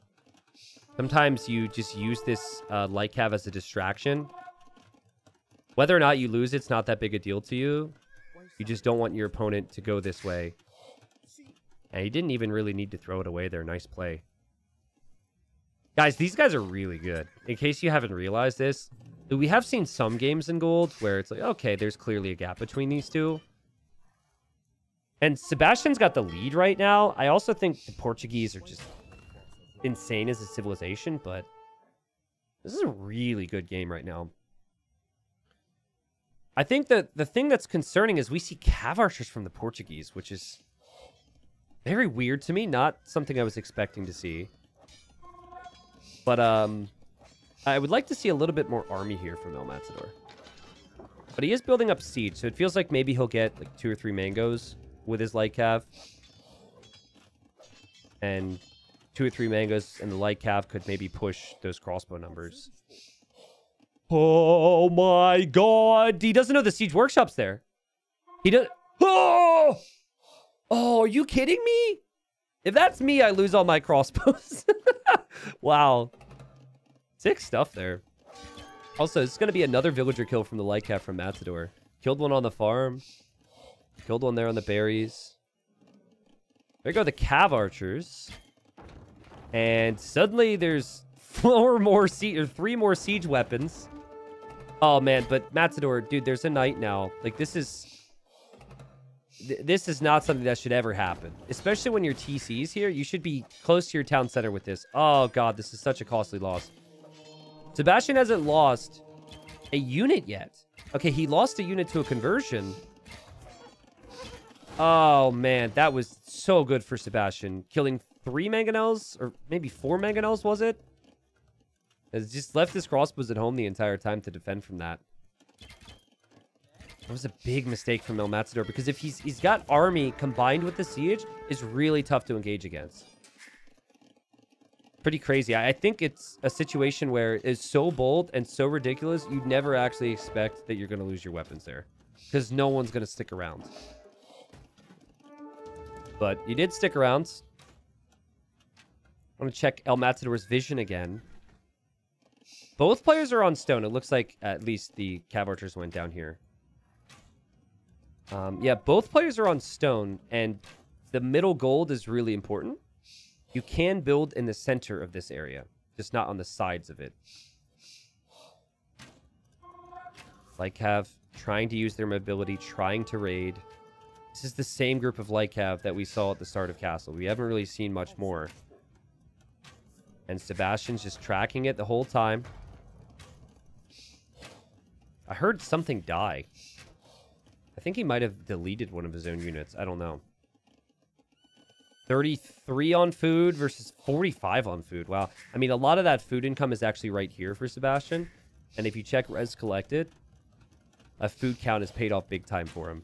sometimes you just use this uh, light cav as a distraction. Whether or not you lose, it's not that big a deal to you. You just don't want your opponent to go this way. And he didn't even really need to throw it away there. Nice play. Guys, these guys are really good. In case you haven't realized this, we have seen some games in gold where it's like, okay, there's clearly a gap between these two. And Sebastian's got the lead right now. I also think the Portuguese are just insane as a civilization, but this is a really good game right now. I think that the thing that's concerning is we see cav archers from the Portuguese, which is very weird to me. Not something I was expecting to see. But um, I would like to see a little bit more army here from El Matador. But he is building up siege, so it feels like maybe he'll get like two or three mangoes with his light cav. And two or three mangoes and the light cav could maybe push those crossbow numbers. Oh my god! He doesn't know the siege workshop's there. He does. Oh! Oh, are you kidding me? If that's me, I lose all my crossbows. [laughs] wow. Sick stuff there. Also, it's going to be another villager kill from the light cav from Matador. Killed one on the farm. Killed one there on the berries. There go the cav archers. And suddenly there's [laughs] four more siege or three more siege weapons. Oh man, but Matador, dude, there's a knight now. Like this is th this is not something that should ever happen. Especially when your TC's here, you should be close to your town center with this. Oh god, this is such a costly loss. Sebastian hasn't lost a unit yet. Okay, he lost a unit to a conversion. Oh man, that was so good for Sebastian. Killing three mangonels, or maybe four mangonels, was it? Has just left his crossbows at home the entire time to defend from that. That was a big mistake from El Matador because if he's he's got army combined with the siege, is really tough to engage against. Pretty crazy. I, I think it's a situation where it's so bold and so ridiculous, you'd never actually expect that you're going to lose your weapons there. Because no one's going to stick around. But you did stick around. I'm going to check El Matador's vision again. Both players are on stone. It looks like at least the cav archers went down here. Um, yeah, both players are on stone, and the middle gold is really important. You can build in the center of this area, just not on the sides of it. Like have trying to use their mobility, trying to raid. This is the same group of light cav that we saw at the start of Castle. We haven't really seen much more. And Sebastian's just tracking it the whole time. I heard something die. I think he might have deleted one of his own units. I don't know. 33 on food versus 45 on food. Wow. I mean, a lot of that food income is actually right here for Sebastian. And if you check res collected, a food count is paid off big time for him.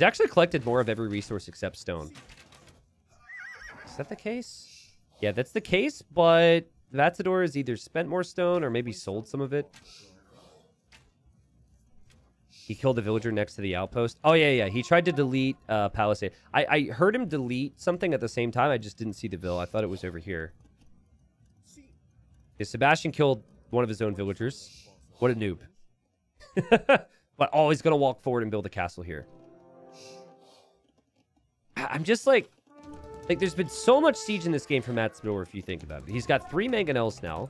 He's actually collected more of every resource except stone. Is that the case? Yeah, that's the case, but Matador has either spent more stone or maybe sold some of it. He killed a villager next to the outpost. Oh, yeah, yeah. He tried to delete uh, Palisade. I, I heard him delete something at the same time. I just didn't see the vill. I thought it was over here. Yeah, Sebastian killed one of his own villagers. What a noob. [laughs] but always going to walk forward and build a castle here. I'm just like... Like, there's been so much siege in this game for from Matador, if you think about it. He's got three mangonels now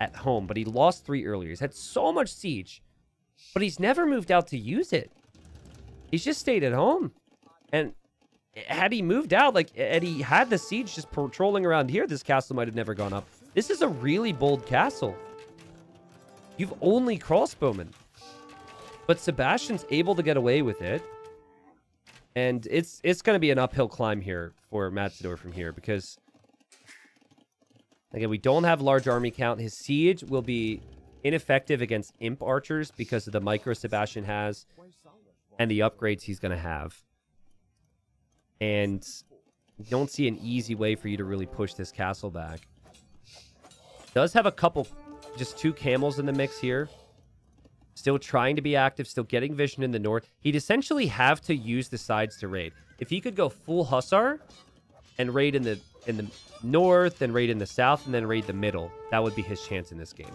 at home, but he lost three earlier. He's had so much siege. But he's never moved out to use it. He's just stayed at home. And had he moved out, like, had he had the siege just patrolling around here, this castle might have never gone up. This is a really bold castle. You've only crossbowmen. But Sebastian's able to get away with it. And it's it's going to be an uphill climb here for Matador from here because, again, we don't have large army count. His siege will be ineffective against Imp Archers because of the micro Sebastian has and the upgrades he's going to have. And don't see an easy way for you to really push this castle back. Does have a couple, just two camels in the mix here. Still trying to be active, still getting vision in the north. He'd essentially have to use the sides to raid. If he could go full Hussar and raid in the in the north, then raid in the south, and then raid the middle, that would be his chance in this game.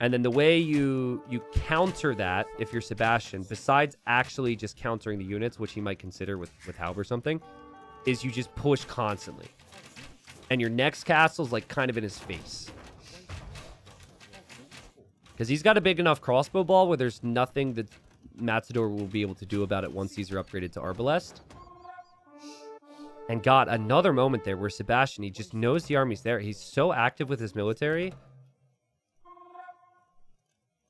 And then the way you you counter that, if you're Sebastian, besides actually just countering the units, which he might consider with with Halb or something, is you just push constantly. And your next castle's like kind of in his face. Because he's got a big enough crossbow ball where there's nothing that Matador will be able to do about it once these are upgraded to Arbalest. And got another moment there where Sebastian, he just knows the army's there. He's so active with his military.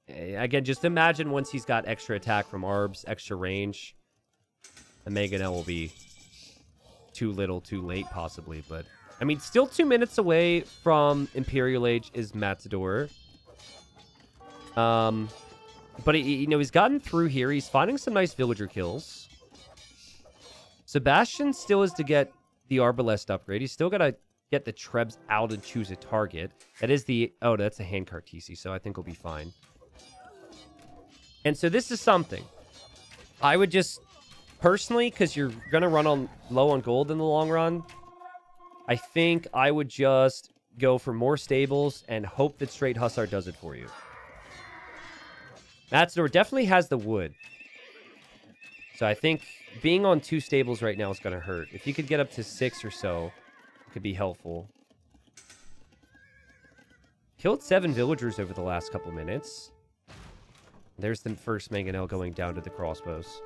Eh, again, just imagine once he's got extra attack from Arbs, extra range. The Mangonel will be too little, too late, possibly. But, I mean, still two minutes away from Imperial Age is Matador. Um, but he, you know, he's gotten through here. He's finding some nice villager kills. Sebastian still is to get the Arbalest upgrade. He's still got to get the Trebs out and choose a target. That is the... Oh, that's a hand TC, so I think we'll be fine. And so this is something. I would just... Personally, because you're going to run on low on gold in the long run, I think I would just go for more stables and hope that Straight Hussar does it for you. Matador definitely has the wood. So I think being on two stables right now is going to hurt. If you could get up to six or so, it could be helpful. Killed seven villagers over the last couple minutes. There's the first Mangonel going down to the crossbows.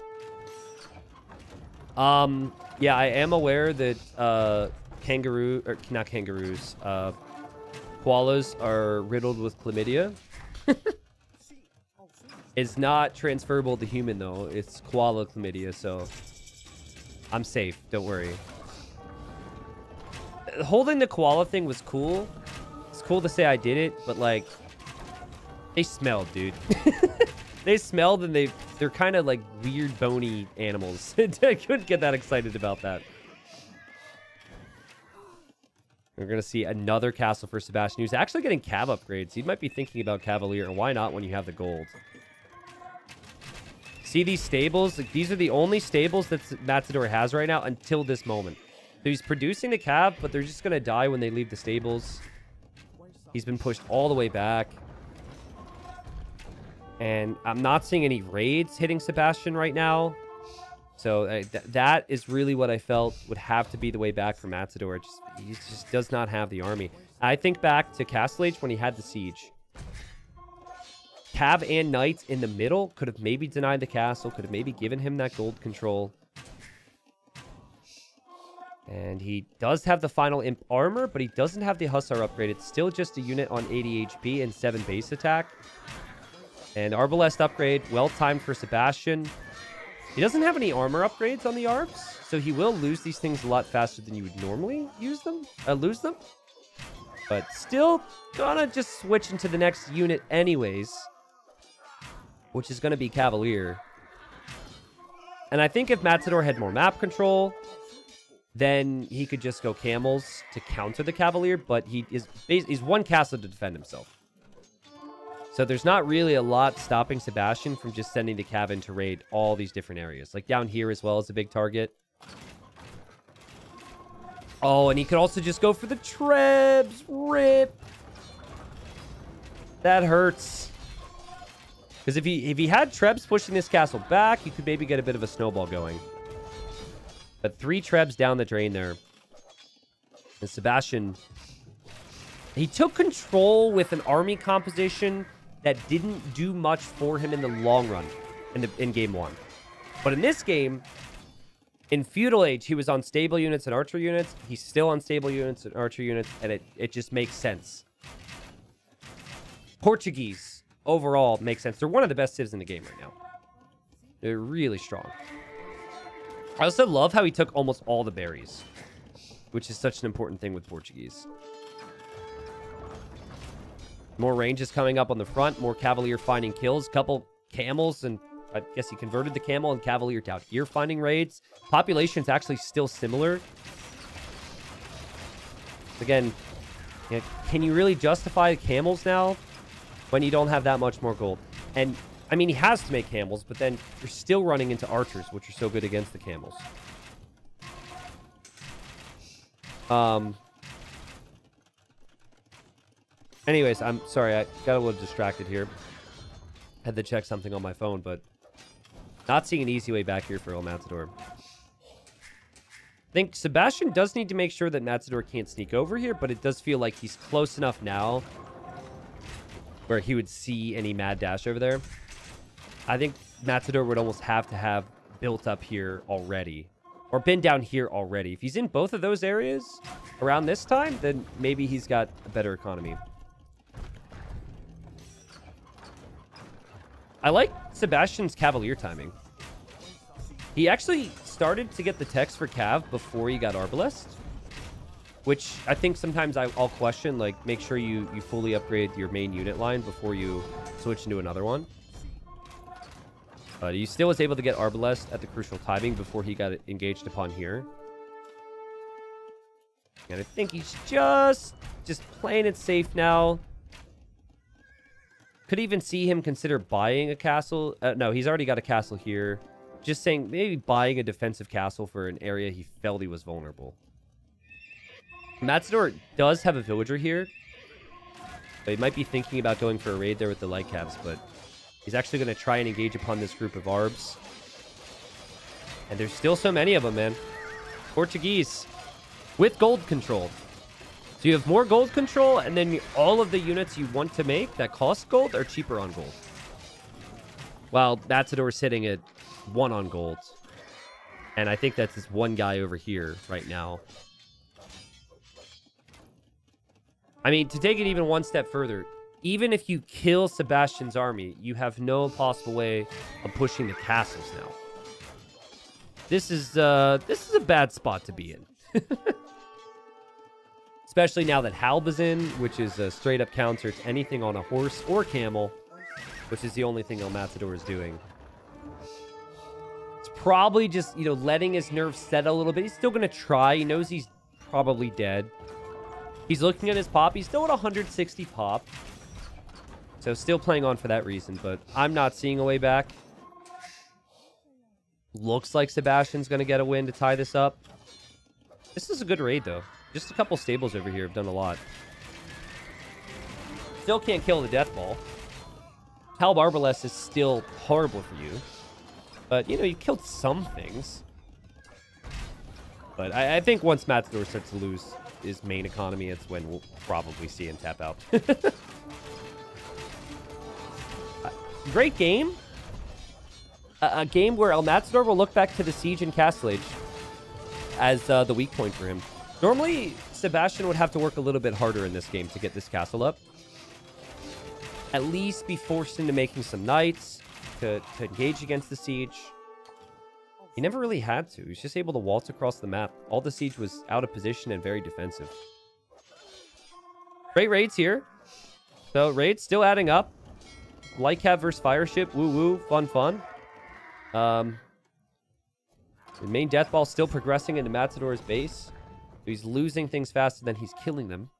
Um, yeah, I am aware that uh, kangaroo, or not kangaroos, uh, koalas are riddled with chlamydia. [laughs] It's not transferable to human, though. It's koala chlamydia, so I'm safe. Don't worry. Holding the koala thing was cool. It's cool to say I did it, but, like, they smelled, dude. [laughs] they smelled, and they, they're kind of, like, weird, bony animals. [laughs] I couldn't get that excited about that. We're going to see another castle for Sebastian, who's actually getting cav upgrades. He might be thinking about Cavalier, and why not when you have the gold? See these stables? Like, these are the only stables that Matador has right now until this moment. He's producing the cav, but they're just going to die when they leave the stables. He's been pushed all the way back. And I'm not seeing any raids hitting Sebastian right now. So uh, th that is really what I felt would have to be the way back for Matador. Just, he just does not have the army. I think back to Castle Age when he had the siege. Cav and Knights in the middle could have maybe denied the castle, could have maybe given him that gold control. And he does have the final imp armor, but he doesn't have the Hussar upgrade. It's still just a unit on 80 HP and 7 base attack. And Arbalest upgrade, well timed for Sebastian. He doesn't have any armor upgrades on the Arbs, so he will lose these things a lot faster than you would normally use them, uh, lose them. But still gonna just switch into the next unit anyways which is going to be Cavalier. And I think if Matador had more map control, then he could just go Camels to counter the Cavalier, but he is he's one castle to defend himself. So there's not really a lot stopping Sebastian from just sending the Cav to raid all these different areas. Like down here as well as a big target. Oh, and he could also just go for the Trebs. Rip. That hurts. Because if he if he had Trebs pushing this castle back, he could maybe get a bit of a snowball going. But three Trebs down the drain there. And Sebastian... He took control with an army composition that didn't do much for him in the long run in, the, in game one. But in this game, in Feudal Age, he was on stable units and archer units. He's still on stable units and archer units, and it, it just makes sense. Portuguese overall makes sense. They're one of the best civs in the game right now. They're really strong. I also love how he took almost all the berries, which is such an important thing with Portuguese. More range is coming up on the front. More Cavalier finding kills. Couple camels, and I guess he converted the camel and Cavalier down here finding raids. Population's actually still similar. Again, can you really justify the camels now when you don't have that much more gold? And I mean, he has to make camels, but then you're still running into archers, which are so good against the camels. Um. Anyways, I'm sorry. I got a little distracted here. Had to check something on my phone, but not seeing an easy way back here for El Matador. I think Sebastian does need to make sure that Matador can't sneak over here, but it does feel like he's close enough now where he would see any mad dash over there. I think Matador would almost have to have built up here already or been down here already. If he's in both of those areas around this time, then maybe he's got a better economy. I like Sebastian's Cavalier timing. He actually started to get the text for Cav before he got Arbalest, which I think sometimes I, will question, like, make sure you, you fully upgrade your main unit line before you switch into another one. But he still was able to get Arbalest at the crucial timing before he got engaged upon here. And I think he's just, just playing it safe now. Could even see him consider buying a castle. Uh, no, he's already got a castle here. Just saying, maybe buying a defensive castle for an area he felt he was vulnerable. Matador does have a villager here. He might be thinking about going for a raid there with the light cavs, but he's actually going to try and engage upon this group of Arbs. And there's still so many of them, man. Portuguese with gold control. So you have more gold control, and then all of the units you want to make that cost gold are cheaper on gold. While Matador's sitting at one on gold. And I think that's this one guy over here right now. I mean, to take it even one step further, even if you kill Sebastian's army, you have no possible way of pushing the castles now. This is uh this is a bad spot to be in. [laughs] Especially now that Halb is in, which is a straight up counter to anything on a horse or camel, which is the only thing El Matador is doing. It's probably just, you know, letting his nerves set a little bit. He's still going to try. He knows he's probably dead. He's looking at his pop. He's still at 160 pop. So still playing on for that reason, but I'm not seeing a way back. Looks like Sebastian's going to get a win to tie this up. This is a good raid, though. Just a couple stables over here have done a lot. Still can't kill the Death Ball. Halb Arbalest is still horrible for you. But, you know, you killed some things. But I, I think once Matador starts to lose his main economy, it's when we'll probably see him tap out. [laughs] Great game. A, a, game where El Matador will look back to the Siege and Castle Age as uh, the weak point for him. Normally, Sebastian would have to work a little bit harder in this game to get this castle up. At least be forced into making some knights to, to engage against the siege. He never really had to. He was just able to waltz across the map. All the siege was out of position and very defensive. Great raids here. So raids still adding up. Light Cav versus Fireship. Woo woo. Fun fun. Um, the main death ball still progressing into Matador's base. He's losing things faster than he's killing them.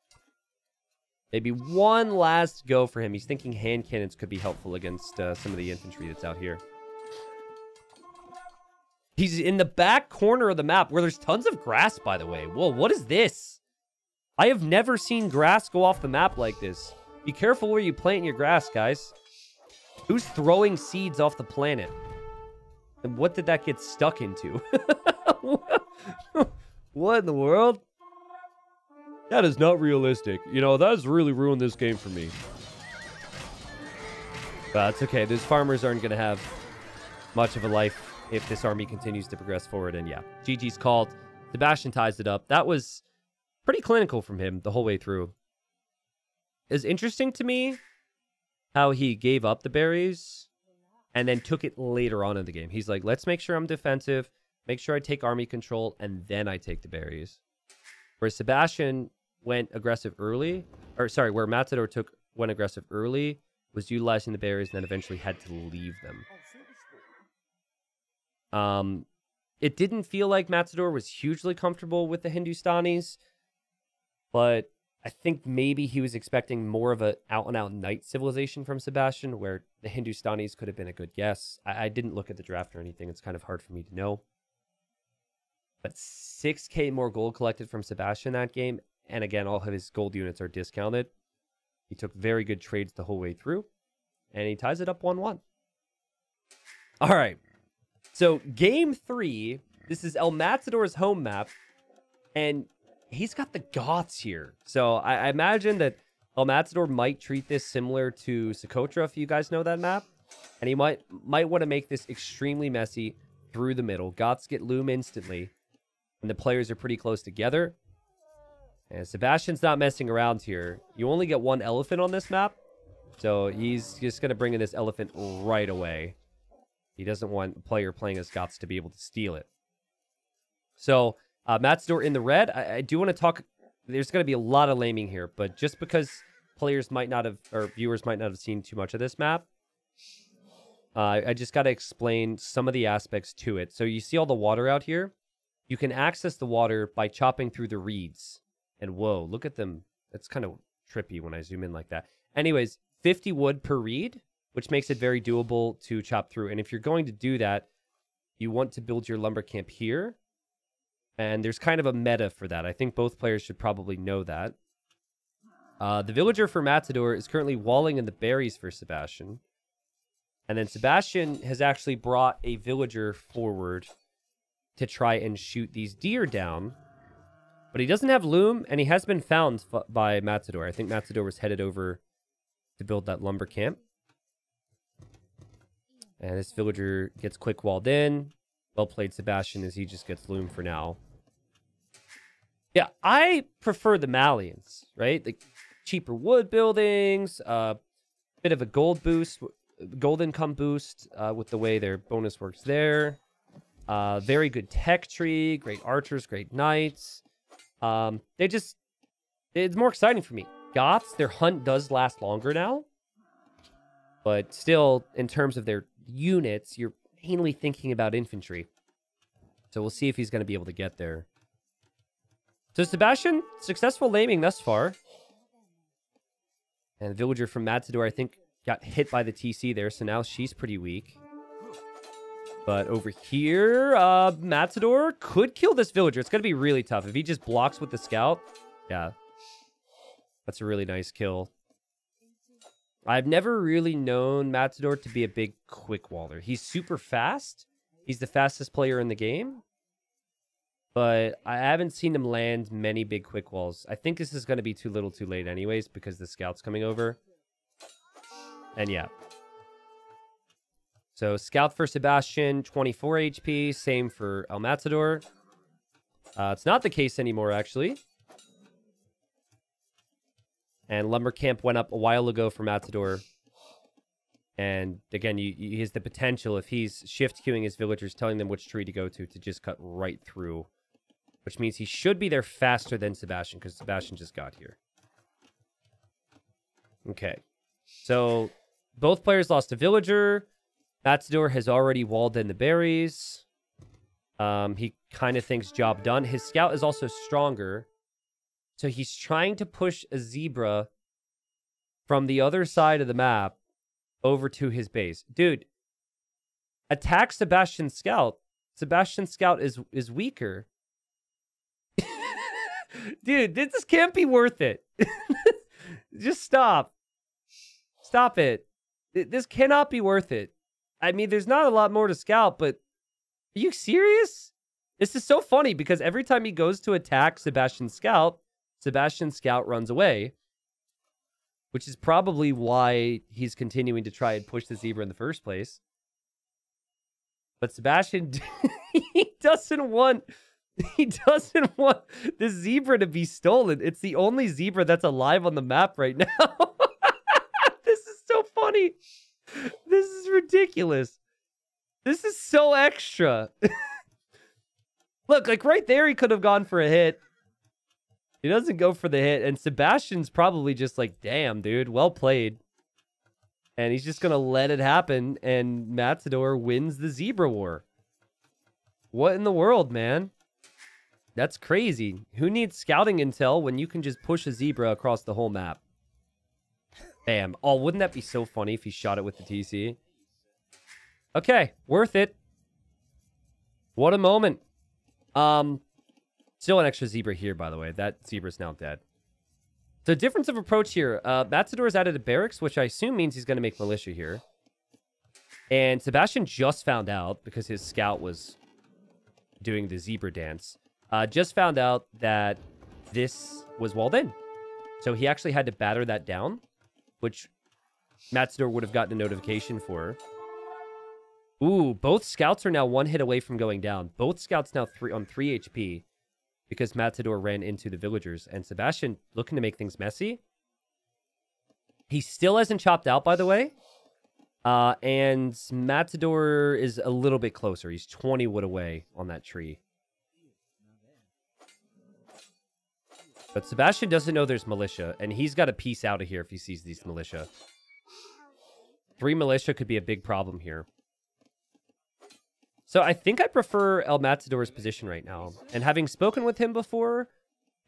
Maybe one last go for him. He's thinking hand cannons could be helpful against uh, some of the infantry that's out here. He's in the back corner of the map where there's tons of grass, by the way. Whoa, what is this? I have never seen grass go off the map like this. Be careful where you plant your grass, guys. Who's throwing seeds off the planet? And what did that get stuck into? [laughs] What in the world? That is not realistic. You know, that has really ruined this game for me. But it's okay. Those farmers aren't going to have much of a life if this army continues to progress forward. And yeah, GG's called. Sebastian ties it up. That was pretty clinical from him the whole way through. It's interesting to me how he gave up the berries and then took it later on in the game. He's like, let's make sure I'm defensive. Make sure I take army control, and then I take the berries. Where Sebastian went aggressive early, or sorry, where Matador took went aggressive early, was utilizing the berries, and then eventually had to leave them. Um, it didn't feel like Matador was hugely comfortable with the Hindustanis, but I think maybe he was expecting more of a out and out knight civilization from Sebastian, where the Hindustanis could have been a good guess. I, I didn't look at the draft or anything; it's kind of hard for me to know. But 6k more gold collected from Sebastian that game, and again, all of his gold units are discounted. He took very good trades the whole way through, and he ties it up 1 1. All right. So, game three, this is El Matador's home map, and he's got the Goths here. So, I, I imagine that El Matador might treat this similar to Socotra, if you guys know that map. And he might might want to make this extremely messy through the middle. Goths get loom instantly, and the players are pretty close together. And Sebastian's not messing around here. You only get one elephant on this map. So he's just going to bring in this elephant right away. He doesn't want a player playing as Goths to be able to steal it. So uh, Matador in the red. I, I do want to talk. There's going to be a lot of laming here, but just because players might not have, or viewers might not have seen too much of this map, uh, I just got to explain some of the aspects to it. So you see all the water out here? You can access the water by chopping through the reeds. And whoa, look at them. That's kind of trippy when I zoom in like that. Anyways, 50 wood per reed, which makes it very doable to chop through. And if you're going to do that, you want to build your lumber camp here. And there's kind of a meta for that. I think both players should probably know that. Uh, the villager for Matador is currently walling in the berries for Sebastian. And then Sebastian has actually brought a villager forward to try and shoot these deer down. But he doesn't have loom, and he has been found by Matador. I think Matador was headed over to build that lumber camp. And this villager gets quick walled in. Well played, Sebastian, as he just gets loom for now. Yeah, I prefer the Malians, right? The cheaper wood buildings, a uh, bit of a gold boost, gold income boost uh, with the way their bonus works there. Uh, very good tech tree, great archers, great knights. Um, they just, it's more exciting for me. Goths, their hunt does last longer now. But still, in terms of their units, you're mainly thinking about infantry. So we'll see if he's going to be able to get there. So Sebastian, successful laming thus far. And the villager from Matador, I think, got hit by the TC there, so now she's pretty weak. But over here, uh, Matador could kill this villager. It's going to be really tough. If he just blocks with the scout, yeah. That's a really nice kill. I've never really known Matador to be a big quick waller. He's super fast. He's the fastest player in the game. But I haven't seen him land many big quick walls. I think this is going to be too little too late anyways because the scout's coming over. And yeah, so Scout for Sebastian, 24 HP. Same for El Matador. Uh, it's not the case anymore, actually. And Lumber Camp went up a while ago for Matador. And again, you, you, he has the potential, if he's shift queuing his villagers, telling them which tree to go to, to just cut right through. Which means he should be there faster than Sebastian, because Sebastian just got here. Okay. So, both players lost a villager. Matador has already walled in the berries. Um, he kind of thinks job done. His scout is also stronger. So he's trying to push a zebra from the other side of the map over to his base. Dude, attack Sebastian Scout. Sebastian Scout is is weaker. [laughs] Dude, this can't be worth it. [laughs] Just stop. Stop it. This cannot be worth it. I mean, there's not a lot more to scout, but are you serious? This is so funny because every time he goes to attack Sebastian Scout, Sebastian Scout runs away, which is probably why he's continuing to try and push the zebra in the first place. But Sebastian, [laughs] he doesn't want, he doesn't want the zebra to be stolen. It's the only zebra that's alive on the map right now. [laughs] this is so funny this is ridiculous. This is so extra. [laughs] Look, like right there, he could have gone for a hit. He doesn't go for the hit, and Sebastian's probably just like, damn, dude, well played. And he's just gonna let it happen, and Matador wins the Zebra War. What in the world, man? That's crazy. Who needs scouting intel when you can just push a zebra across the whole map? Bam. Oh, wouldn't that be so funny if he shot it with the TC? Okay, worth it. What a moment. Um, Still an extra zebra here, by the way. That zebra's now dead. The difference of approach here. Uh, Matador's added a barracks, which I assume means he's going to make militia here. And Sebastian just found out, because his scout was doing the zebra dance, uh, just found out that this was walled in. So he actually had to batter that down, which Matador would have gotten a notification for. Ooh, both scouts are now one hit away from going down. Both scouts now three on three HP because Matador ran into the villagers. And Sebastian looking to make things messy. He still hasn't chopped out, by the way. Uh, and Matador is a little bit closer. He's 20 wood away on that tree. But Sebastian doesn't know there's militia, and he's got to piece out of here if he sees these militia. Three militia could be a big problem here. So I think I prefer El Matador's position right now. And having spoken with him before,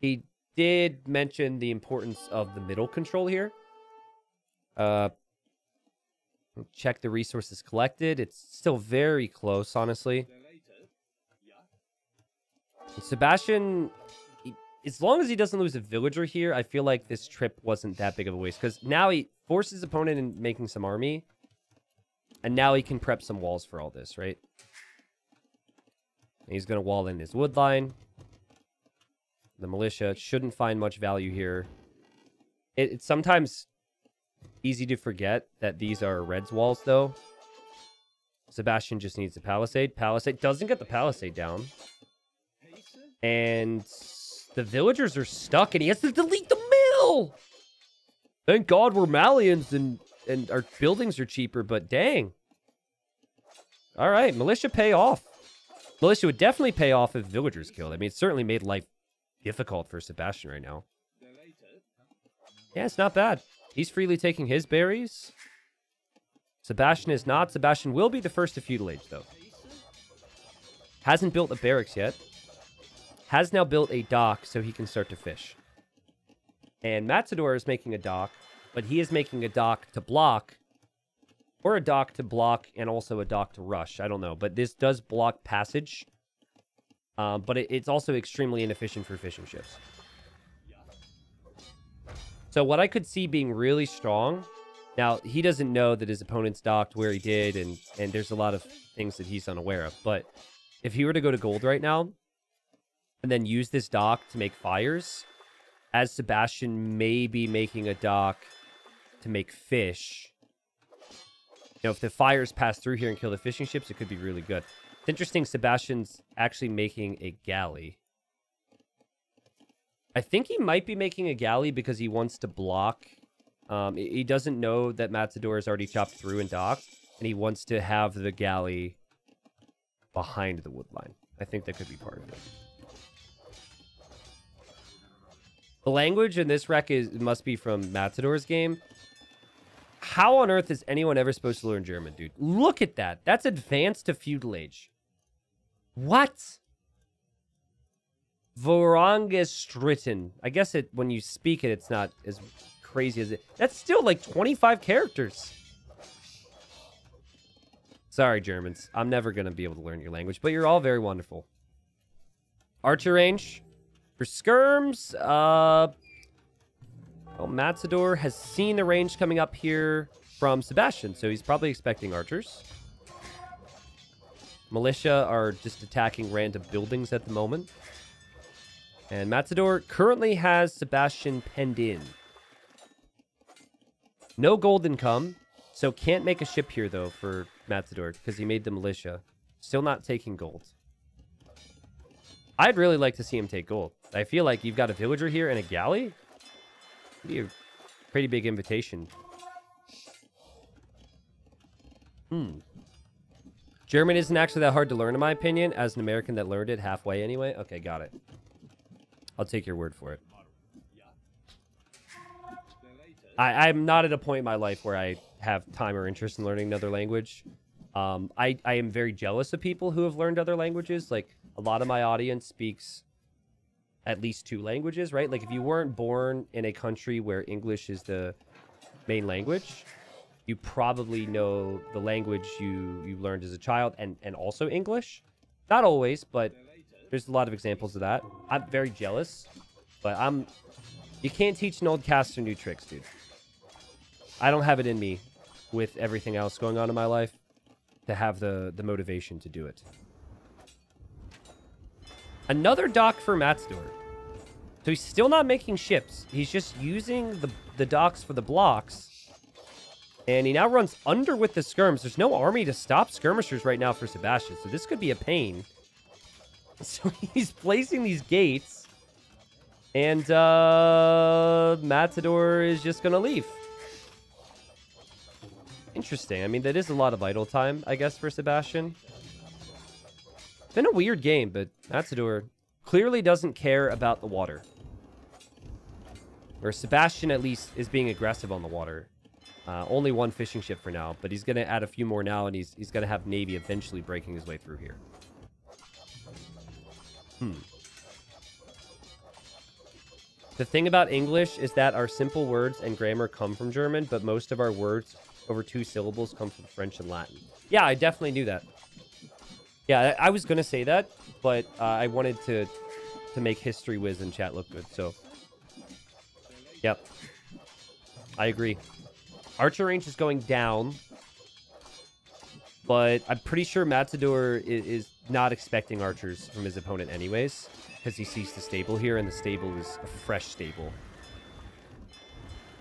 he did mention the importance of the middle control here. Uh, check the resources collected. It's still very close, honestly. Sebastian, he, as long as he doesn't lose a villager here, I feel like this trip wasn't that big of a waste. Because now he forces his opponent in making some army. And now he can prep some walls for all this, right? He's going to wall in his wood line. The militia shouldn't find much value here. It, it's sometimes easy to forget that these are Reds walls, though. Sebastian just needs a palisade. Palisade doesn't get the palisade down. And the villagers are stuck, and he has to delete the mill! Thank God we're Malians and, and our buildings are cheaper, but dang. All right, militia pay off. Militia would definitely pay off if villagers killed. I mean, it certainly made life difficult for Sebastian right now. Yeah, it's not bad. He's freely taking his berries. Sebastian is not. Sebastian will be the first to feudal age, though. Hasn't built a barracks yet. Has now built a dock so he can start to fish. And Matador is making a dock, but he is making a dock to block or a dock to block and also a dock to rush. I don't know. But this does block passage. Um, but it, it's also extremely inefficient for fishing ships. So what I could see being really strong... Now, he doesn't know that his opponent's docked where he did, and, and there's a lot of things that he's unaware of. But if he were to go to gold right now, and then use this dock to make fires, as Sebastian may be making a dock to make fish, know, if the fires pass through here and kill the fishing ships, it could be really good. It's interesting Sebastian's actually making a galley. I think he might be making a galley because he wants to block. Um, he doesn't know that Matador is already chopped through and docked, and he wants to have the galley behind the wood line. I think that could be part of it. The language in this wreck is must be from Matador's game. How on earth is anyone ever supposed to learn German, dude? Look at that. That's advanced to feudal age. What? Vorangestritten. I guess it when you speak it, it's not as crazy as it. That's still like 25 characters. Sorry, Germans. I'm never going to be able to learn your language, but you're all very wonderful. Archer range. For skirms, uh, well, Matador has seen the range coming up here from Sebastian, so he's probably expecting archers. Militia are just attacking random buildings at the moment. And Matador currently has Sebastian penned in. No gold income, so can't make a ship here, though, for Matador, because he made the militia. Still not taking gold. I'd really like to see him take gold. I feel like you've got a villager here and a galley be a pretty big invitation. Hmm. German isn't actually that hard to learn, in my opinion, as an American that learned it halfway anyway. Okay, got it. I'll take your word for it. I, am not at a point in my life where I have time or interest in learning another language. Um, I, I am very jealous of people who have learned other languages. Like, a lot of my audience speaks at least two languages, right? Like if you weren't born in a country where English is the main language, you probably know the language you you learned as a child and and also English. Not always, but there's a lot of examples of that. I'm very jealous, but I'm you can't teach an old caster new tricks, dude. I don't have it in me with everything else going on in my life to have the the motivation to do it. Another dock for Matador. So he's still not making ships. He's just using the, the docks for the blocks. And he now runs under with the skirms. There's no army to stop skirmishers right now for Sebastian. So this could be a pain. [laughs] So he's placing these gates. And uh, Matador is just going to leave. Interesting. I mean, that is a lot of idle time, I guess, for Sebastian. It's been a weird game, but Matador clearly doesn't care about the water. Or Sebastian, at least, is being aggressive on the water. Uh, only one fishing ship for now, but he's going to add a few more now, and he's, he's going to have Navy eventually breaking his way through here. Hmm. The thing about English is that our simple words and grammar come from German, but most of our words over two syllables come from French and Latin. Yeah, I definitely knew that. Yeah, I was going to say that, but uh, I wanted to to make History Whiz and chat look good, so... Yep. I agree. Archer range is going down, but I'm pretty sure Matador is, is not expecting archers from his opponent anyways, because he sees the stable here, and the stable is a fresh stable.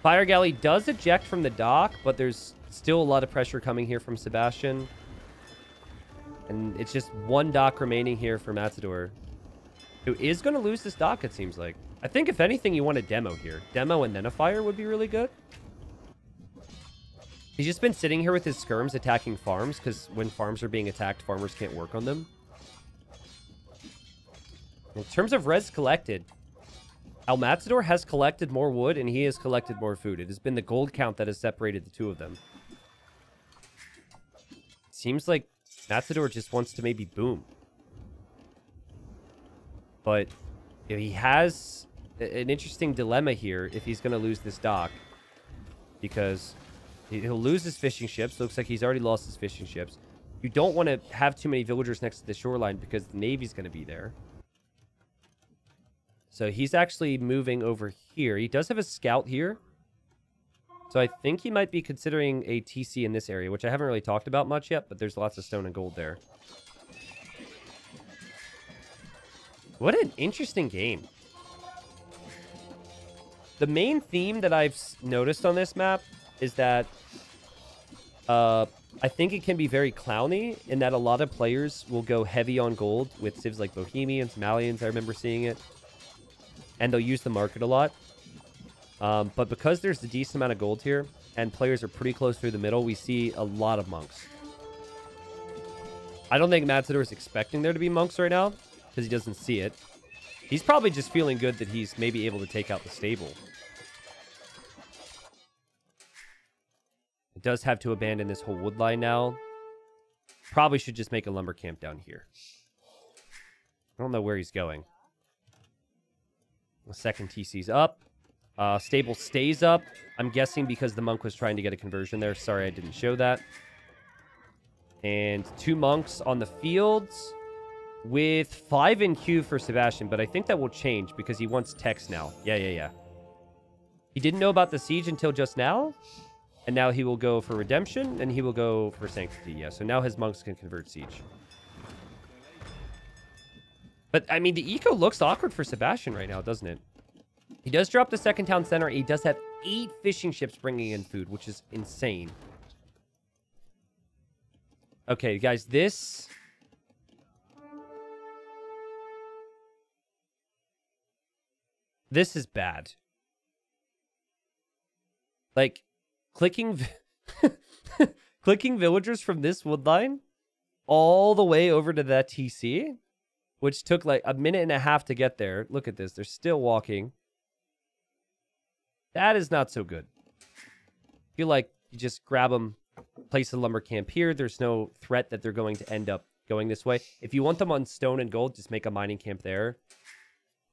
Fire Galley does eject from the dock, but there's still a lot of pressure coming here from Sebastian. And it's just one dock remaining here for Matador. Who is going to lose this dock, it seems like. I think, if anything, you want a demo here. Demo and then a fire would be really good. He's just been sitting here with his skirms attacking farms, because when farms are being attacked, farmers can't work on them. In terms of res collected, El has collected more wood, and he has collected more food. It has been the gold count that has separated the two of them. Seems like Matador just wants to maybe boom. But if he has an interesting dilemma here if he's going to lose this dock. Because he'll lose his fishing ships. Looks like he's already lost his fishing ships. You don't want to have too many villagers next to the shoreline because the Navy's going to be there. So he's actually moving over here. He does have a scout here. So I think he might be considering a TC in this area, which I haven't really talked about much yet, but there's lots of stone and gold there. What an interesting game. The main theme that I've noticed on this map is that uh, I think it can be very clowny in that a lot of players will go heavy on gold with civs like Bohemians, Malians, I remember seeing it. And they'll use the market a lot. Um, but because there's a decent amount of gold here, and players are pretty close through the middle, we see a lot of monks. I don't think Matador is expecting there to be monks right now, because he doesn't see it. He's probably just feeling good that he's maybe able to take out the stable. It does have to abandon this whole wood line now. Probably should just make a lumber camp down here. I don't know where he's going. The second TC's up. Uh, stable stays up. I'm guessing because the monk was trying to get a conversion there. Sorry I didn't show that. And two monks on the fields with five in queue for Sebastian, but I think that will change because he wants text now. Yeah, yeah, yeah. He didn't know about the siege until just now, and now he will go for redemption, and he will go for sanctity. Yeah, so now his monks can convert siege. But, I mean, the eco looks awkward for Sebastian right now, doesn't it? He does drop the second town center. He does have eight fishing ships bringing in food, which is insane. Okay, guys, this... This is bad. Like, clicking... [laughs] clicking villagers from this wood line all the way over to that TC, which took like a minute and a half to get there. Look at this. They're still walking. That is not so good. feel like you just grab them, place a lumber camp here. There's no threat that they're going to end up going this way. If you want them on stone and gold, just make a mining camp there.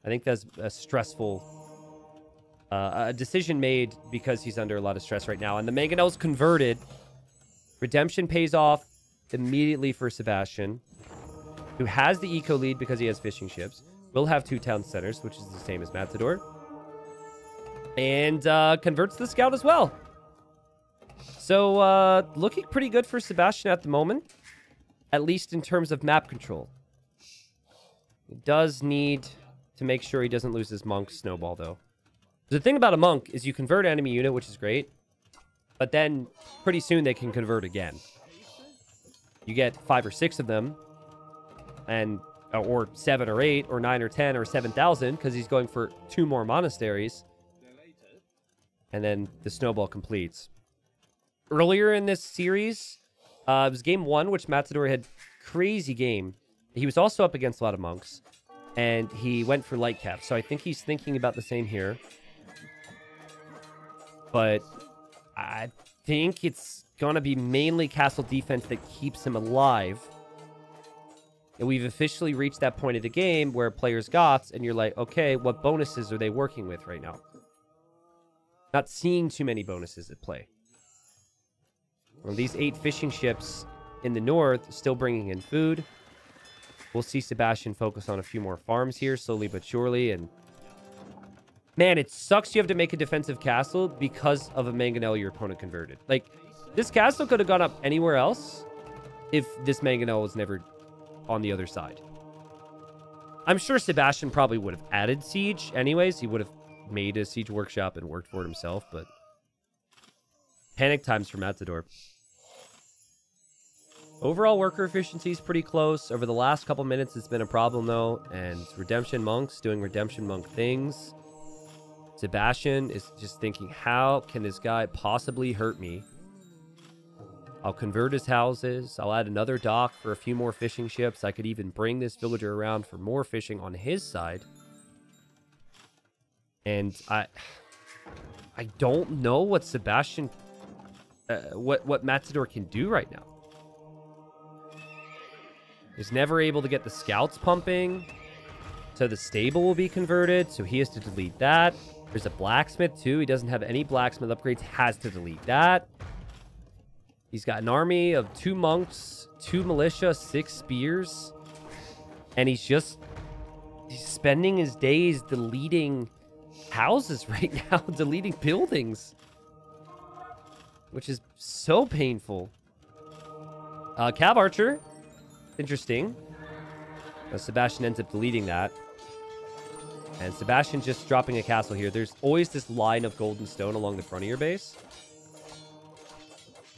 I think that's a stressful uh, a decision made because he's under a lot of stress right now. And the Mangonel's converted. Redemption pays off immediately for Sebastian, who has the eco lead because he has fishing ships. Will have two town centers, which is the same as Matador. And uh, converts the scout as well. So, uh, looking pretty good for Sebastian at the moment, at least in terms of map control. He does need to make sure he doesn't lose his monk snowball, though. The thing about a monk is you convert enemy unit, which is great, but then pretty soon they can convert again. You get five or six of them, and uh, or seven or eight or nine or ten or seven thousand because he's going for two more monasteries, and then the snowball completes. Earlier in this series, uh, it was game one, which Matador had crazy game. He was also up against a lot of monks, and he went for light cav. So I think he's thinking about the same here but I think it's going to be mainly castle defense that keeps him alive. And we've officially reached that point of the game where players goths, and you're like, okay, what bonuses are they working with right now? Not seeing too many bonuses at play. Well, these eight fishing ships in the north still bringing in food. We'll see Sebastian focus on a few more farms here, slowly but surely, and Man, it sucks you have to make a defensive castle because of a Mangonel your opponent converted. Like, this castle could have gone up anywhere else if this Mangonel was never on the other side. I'm sure Sebastian probably would have added siege anyways. He would have made a siege workshop and worked for it himself, but panic times for Matador. Overall worker efficiency is pretty close. Over the last couple minutes, it's been a problem though, and Redemption Monks doing Redemption Monk things. Sebastian is just thinking, how can this guy possibly hurt me? I'll convert his houses. I'll add another dock for a few more fishing ships. I could even bring this villager around for more fishing on his side. And I... I don't know what Sebastian... Uh, what, what Matador can do right now. He's never able to get the scouts pumping. So the stable will be converted. So he has to delete that. There's a blacksmith too. He doesn't have any blacksmith upgrades. Has to delete that. He's got an army of two monks, two militia, six spears. And he's just he's spending his days deleting houses [laughs] right now, deleting buildings. Which is so painful. Uh, Cav Archer. Interesting. Sebastian ends up deleting that. And Sebastian just dropping a castle here. There's always this line of golden stone along the front of your base.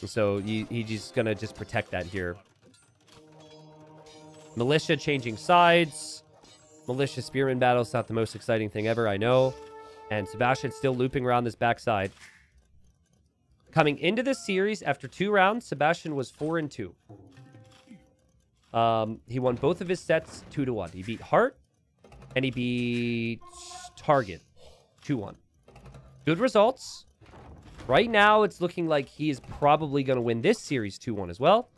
so he, he's just going to just protect that here. Militia changing sides. Militia Spearman battle is not the most exciting thing ever, I know. And Sebastian still looping around this backside. Coming into this series, after two rounds, Sebastian was 4 and 2. Um, he won both of his sets 2 to 1. He beat Hart and he beat Target 2-1. Good results. Right now, it's looking like he is probably going to win this series 2-1 as well.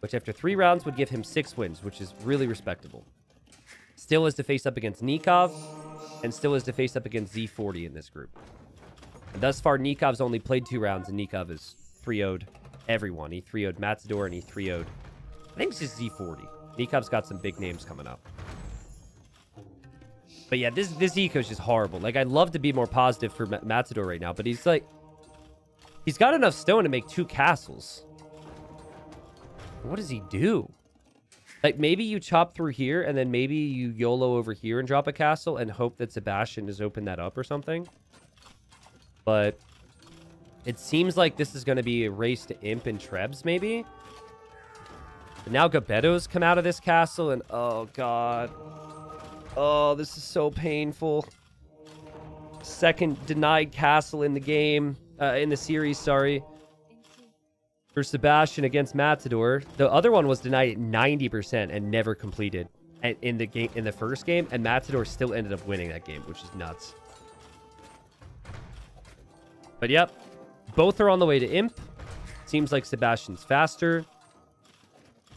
Which after three rounds would give him six wins, which is really respectable. Still has to face up against Nicov, and still has to face up against Z40 in this group. And thus far, Nicov's only played two rounds, and Nicov has 3-0'd everyone. He 3-0'd Matador, and he 0'd... I think it's just Z40. Nicov's got some big names coming up. But yeah, this this eco is just horrible. Like, I'd love to be more positive for Matador right now, but he's like... He's got enough stone to make two castles. What does he do? Like, maybe you chop through here, and then maybe you YOLO over here and drop a castle and hope that Sebastian has opened that up or something. But it seems like this is going to be a race to Imp and Trebs, maybe. But now Gbeto's come out of this castle, and oh, God. Oh, this is so painful. Second denied castle in the game, uh, in the series, sorry. For Sebastian against Matador. The other one was denied at 90% and never completed in the game in the first game, and Matador still ended up winning that game, which is nuts. But yep, both are on the way to Imp. Seems like Sebastian's faster.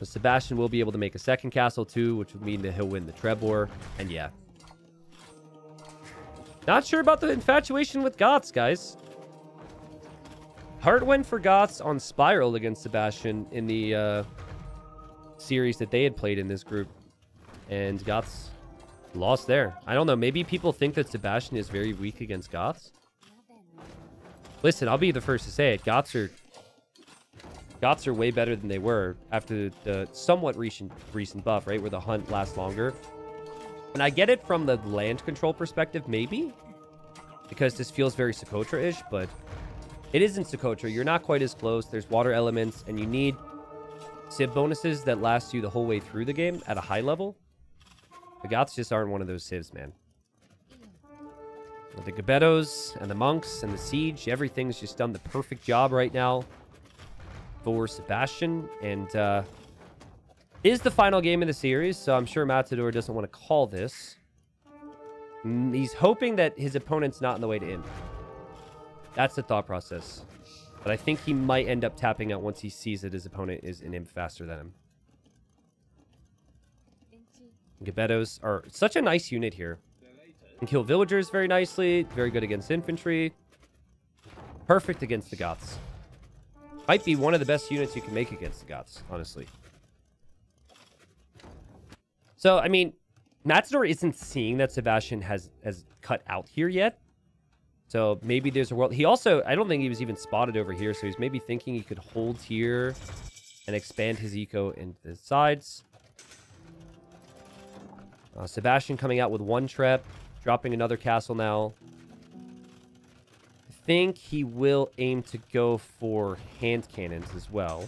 Sebastian will be able to make a second castle too, which would mean that he'll win the Trebor. And yeah. Not sure about the infatuation with Goths, guys. Hart went for Goths on Spiral against Sebastian in the uh, series that they had played in this group. And Goths lost there. I don't know. Maybe people think that Sebastian is very weak against Goths. Listen, I'll be the first to say it. Goths are Goths are way better than they were after the somewhat recent recent buff, right? Where the hunt lasts longer. And I get it from the land control perspective, maybe. Because this feels very Socotra-ish, but it isn't Socotra. You're not quite as close. There's water elements, and you need Civ bonuses that last you the whole way through the game at a high level. The Goths just aren't one of those Civs, man. The Gbetos and the Monks and the Siege, everything's just done the perfect job right now for Sebastian. And uh, is the final game of the series, so I'm sure Matador doesn't want to call this. Mm, he's hoping that his opponent's not in the way to end. That's the thought process. But I think he might end up tapping out once he sees that his opponent is an Imp faster than him. Gbetos are such a nice unit here. Can kill villagers very nicely. Very good against infantry. Perfect against the Goths. Might be one of the best units you can make against the Goths, honestly. So, I mean, Matador isn't seeing that Sebastian has, has cut out here yet. So maybe there's a world. He also, I don't think he was even spotted over here. So he's maybe thinking he could hold here and expand his eco into the sides. Uh, Sebastian coming out with one trap, dropping another castle now think he will aim to go for hand cannons as well.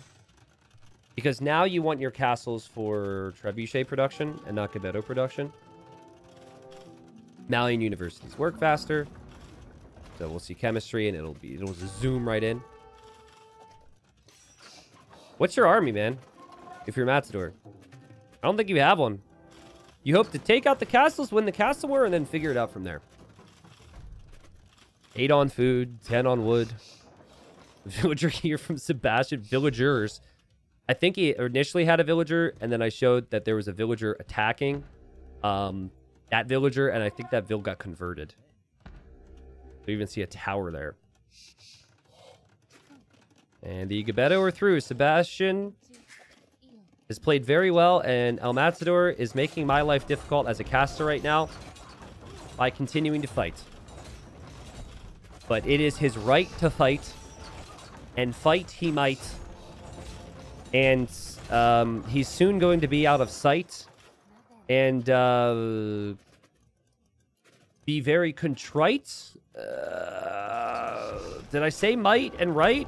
Because now you want your castles for trebuchet production and not Gbeto production. Malian universities work faster. So we'll see chemistry and it'll be it'll zoom right in. What's your army, man? If you're Matador. I don't think you have one. You hope to take out the castles, win the castle war, and then figure it out from there. 8 on food, 10 on wood. [laughs] Villager here from Sebastian. Villagers. I think he initially had a villager, and then I showed that there was a villager attacking um, that villager, and I think that vill got converted. You even see a tower there. And the Gbeto are through. Sebastian has played very well, and El Matador is making my life difficult as a caster right now by continuing to fight. But it is his right to fight. And fight he might. And um, he's soon going to be out of sight. And uh, be very contrite. Uh, did I say might and right?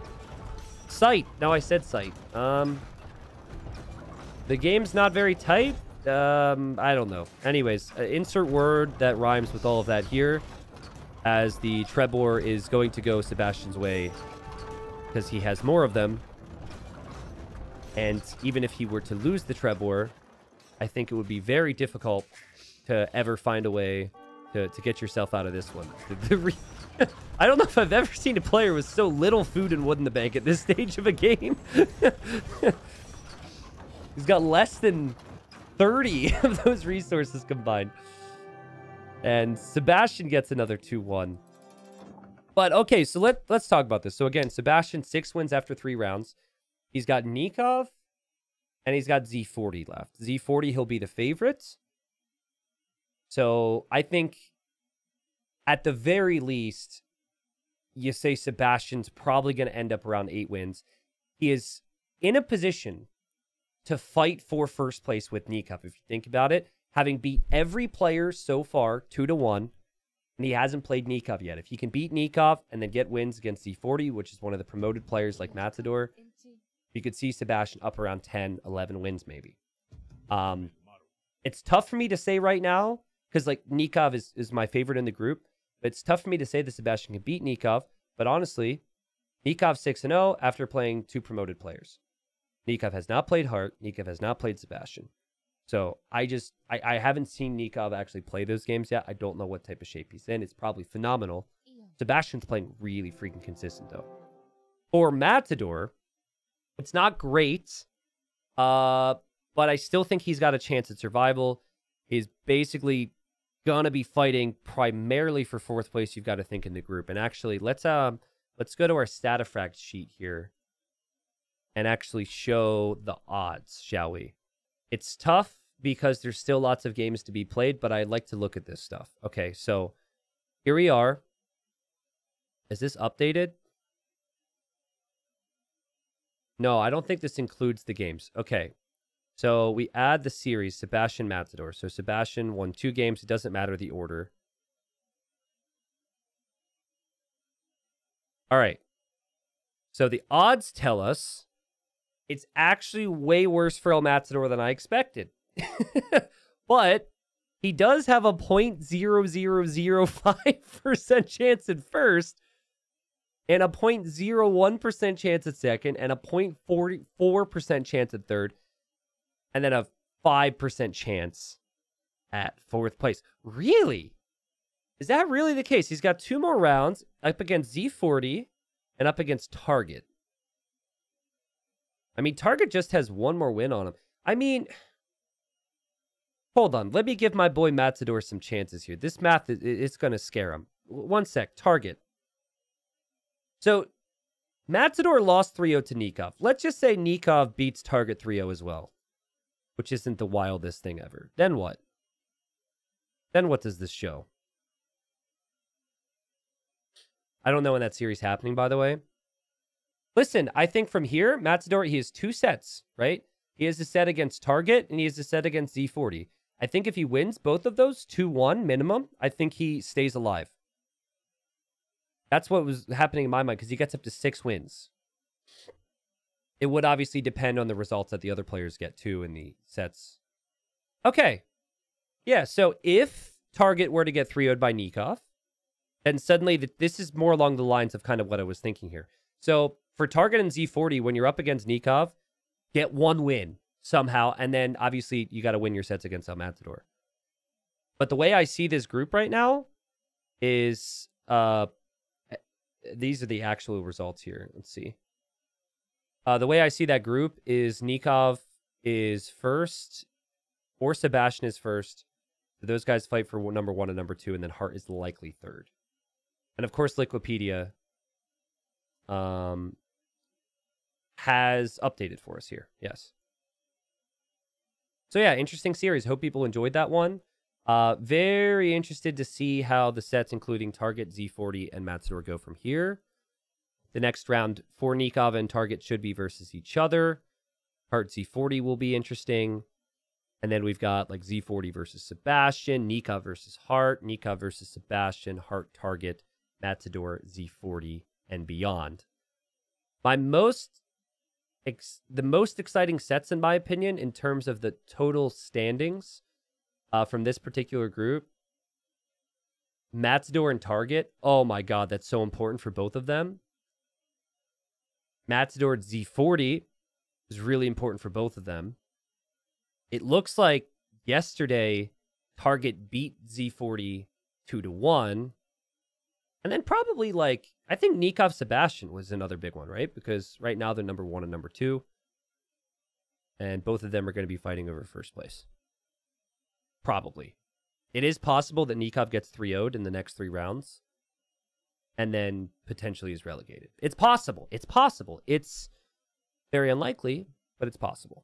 Sight. No, I said sight. Um, the game's not very tight. Um, I don't know. Anyways, uh, insert word that rhymes with all of that here as the Trebor is going to go Sebastian's way because he has more of them. And even if he were to lose the Trebor, I think it would be very difficult to ever find a way to, to get yourself out of this one. [laughs] [laughs] I don't know if I've ever seen a player with so little food and wood in the bank at this [laughs] stage of a game. He's got less than 30 of those resources combined. And Sebastian gets another 2-1. But okay, so let, let's talk about this. So again, Sebastian, six wins after three rounds. He's got Nicov and he's got Z40 left. Z40, he'll be the favorite. So I think at the very least, you say Sebastian's probably going to end up around eight wins. He is in a position to fight for first place with Nicov, if you think about it having beat every player so far two to one, and he hasn't played Nicov yet. If he can beat Nicov and then get wins against Z40, which is one of the promoted players like Matador, you could see Sebastian up around 10, 11 wins maybe. Um, it's tough for me to say right now because like Nicov is, is my favorite in the group. But it's tough for me to say that Sebastian can beat Nicov. But honestly, Nicov 6 and 0 after playing two promoted players. Nicov has not played Hart. Nicov has not played Sebastian. So I just I, I haven't seen Nicov actually play those games yet. I don't know what type of shape he's in. It's probably phenomenal. Sebastian's playing really freaking consistent though. For Matador, it's not great, uh, but I still think he's got a chance at survival. He's basically gonna be fighting primarily for fourth place. You've got to think in the group. And actually, let's um let's go to our Statafract sheet here and actually show the odds, shall we? It's tough because there's still lots of games to be played, but I like to look at this stuff. Okay, so here we are. Is this updated? No, I don't think this includes the games. Okay. So we add the series, Sebastian Matador. So Sebastian won two games. It doesn't matter the order. All right. So the odds tell us it's actually way worse for El Matador than I expected. [laughs] but he does have a 0.0005% [laughs] chance at first and a 0.01% chance at second and a 0.44% chance at third and then a 5% chance at fourth place. Really? Is that really the case? He's got two more rounds up against Z40 and up against Target. I mean, Target just has one more win on him. I mean, hold on. Let me give my boy Matador some chances here. This math, is, it's going to scare him. One sec. Target. So Matador lost 3-0 to Nicov. Let's just say Nicov beats Target 3-0 as well, which isn't the wildest thing ever. Then what? Then what does this show? I don't know when that series happening, by the way. Listen, I think from here, Matador, he has two sets, right? He has a set against Target and he has a set against Z40. I think if he wins both of those 2-1 minimum, I think he stays alive. That's what was happening in my mind because he gets up to six wins. It would obviously depend on the results that the other players get too in the sets. Okay. Yeah, so if Target were to get 3 0 by Nicov, then suddenly this is more along the lines of kind of what I was thinking here. So for Target and Z40, when you're up against Nicov, get one win somehow, and then obviously you got to win your sets against El Matador. But the way I see this group right now is uh these are the actual results here. Let's see. Uh, the way I see that group is Nicov is first, or Sebastian is first. those guys fight for number one and number two, and then Hart is likely third. And of course, Liquipedia um, has updated for us here. Yes. So yeah, interesting series. Hope people enjoyed that one. Uh, very interested to see how the sets, including Target, Z40, and Matador, go from here. The next round for Nicov and Target should be versus each other. Part Z40 will be interesting. And then we've got like Z40 versus Sebastian, Nicov versus Hart, Nicov versus Sebastian, Hart, Target, Matador, Z40, and beyond. My most, ex- the most exciting sets, in my opinion, in terms of the total standings uh, from this particular group. Matador and Target. Oh my God, that's so important for both of them. Matador Z40 is really important for both of them. It looks like yesterday Target beat Z40 2 to 1. And then probably like I think Nicov Sebastian was another big one, right? Because right now they're number 1 and number 2. And both of them are going to be fighting over first place. Probably. It is possible that Nicov gets 3 0'd in the next three rounds and then potentially is relegated. It's possible. It's possible. It's very unlikely, but it's possible.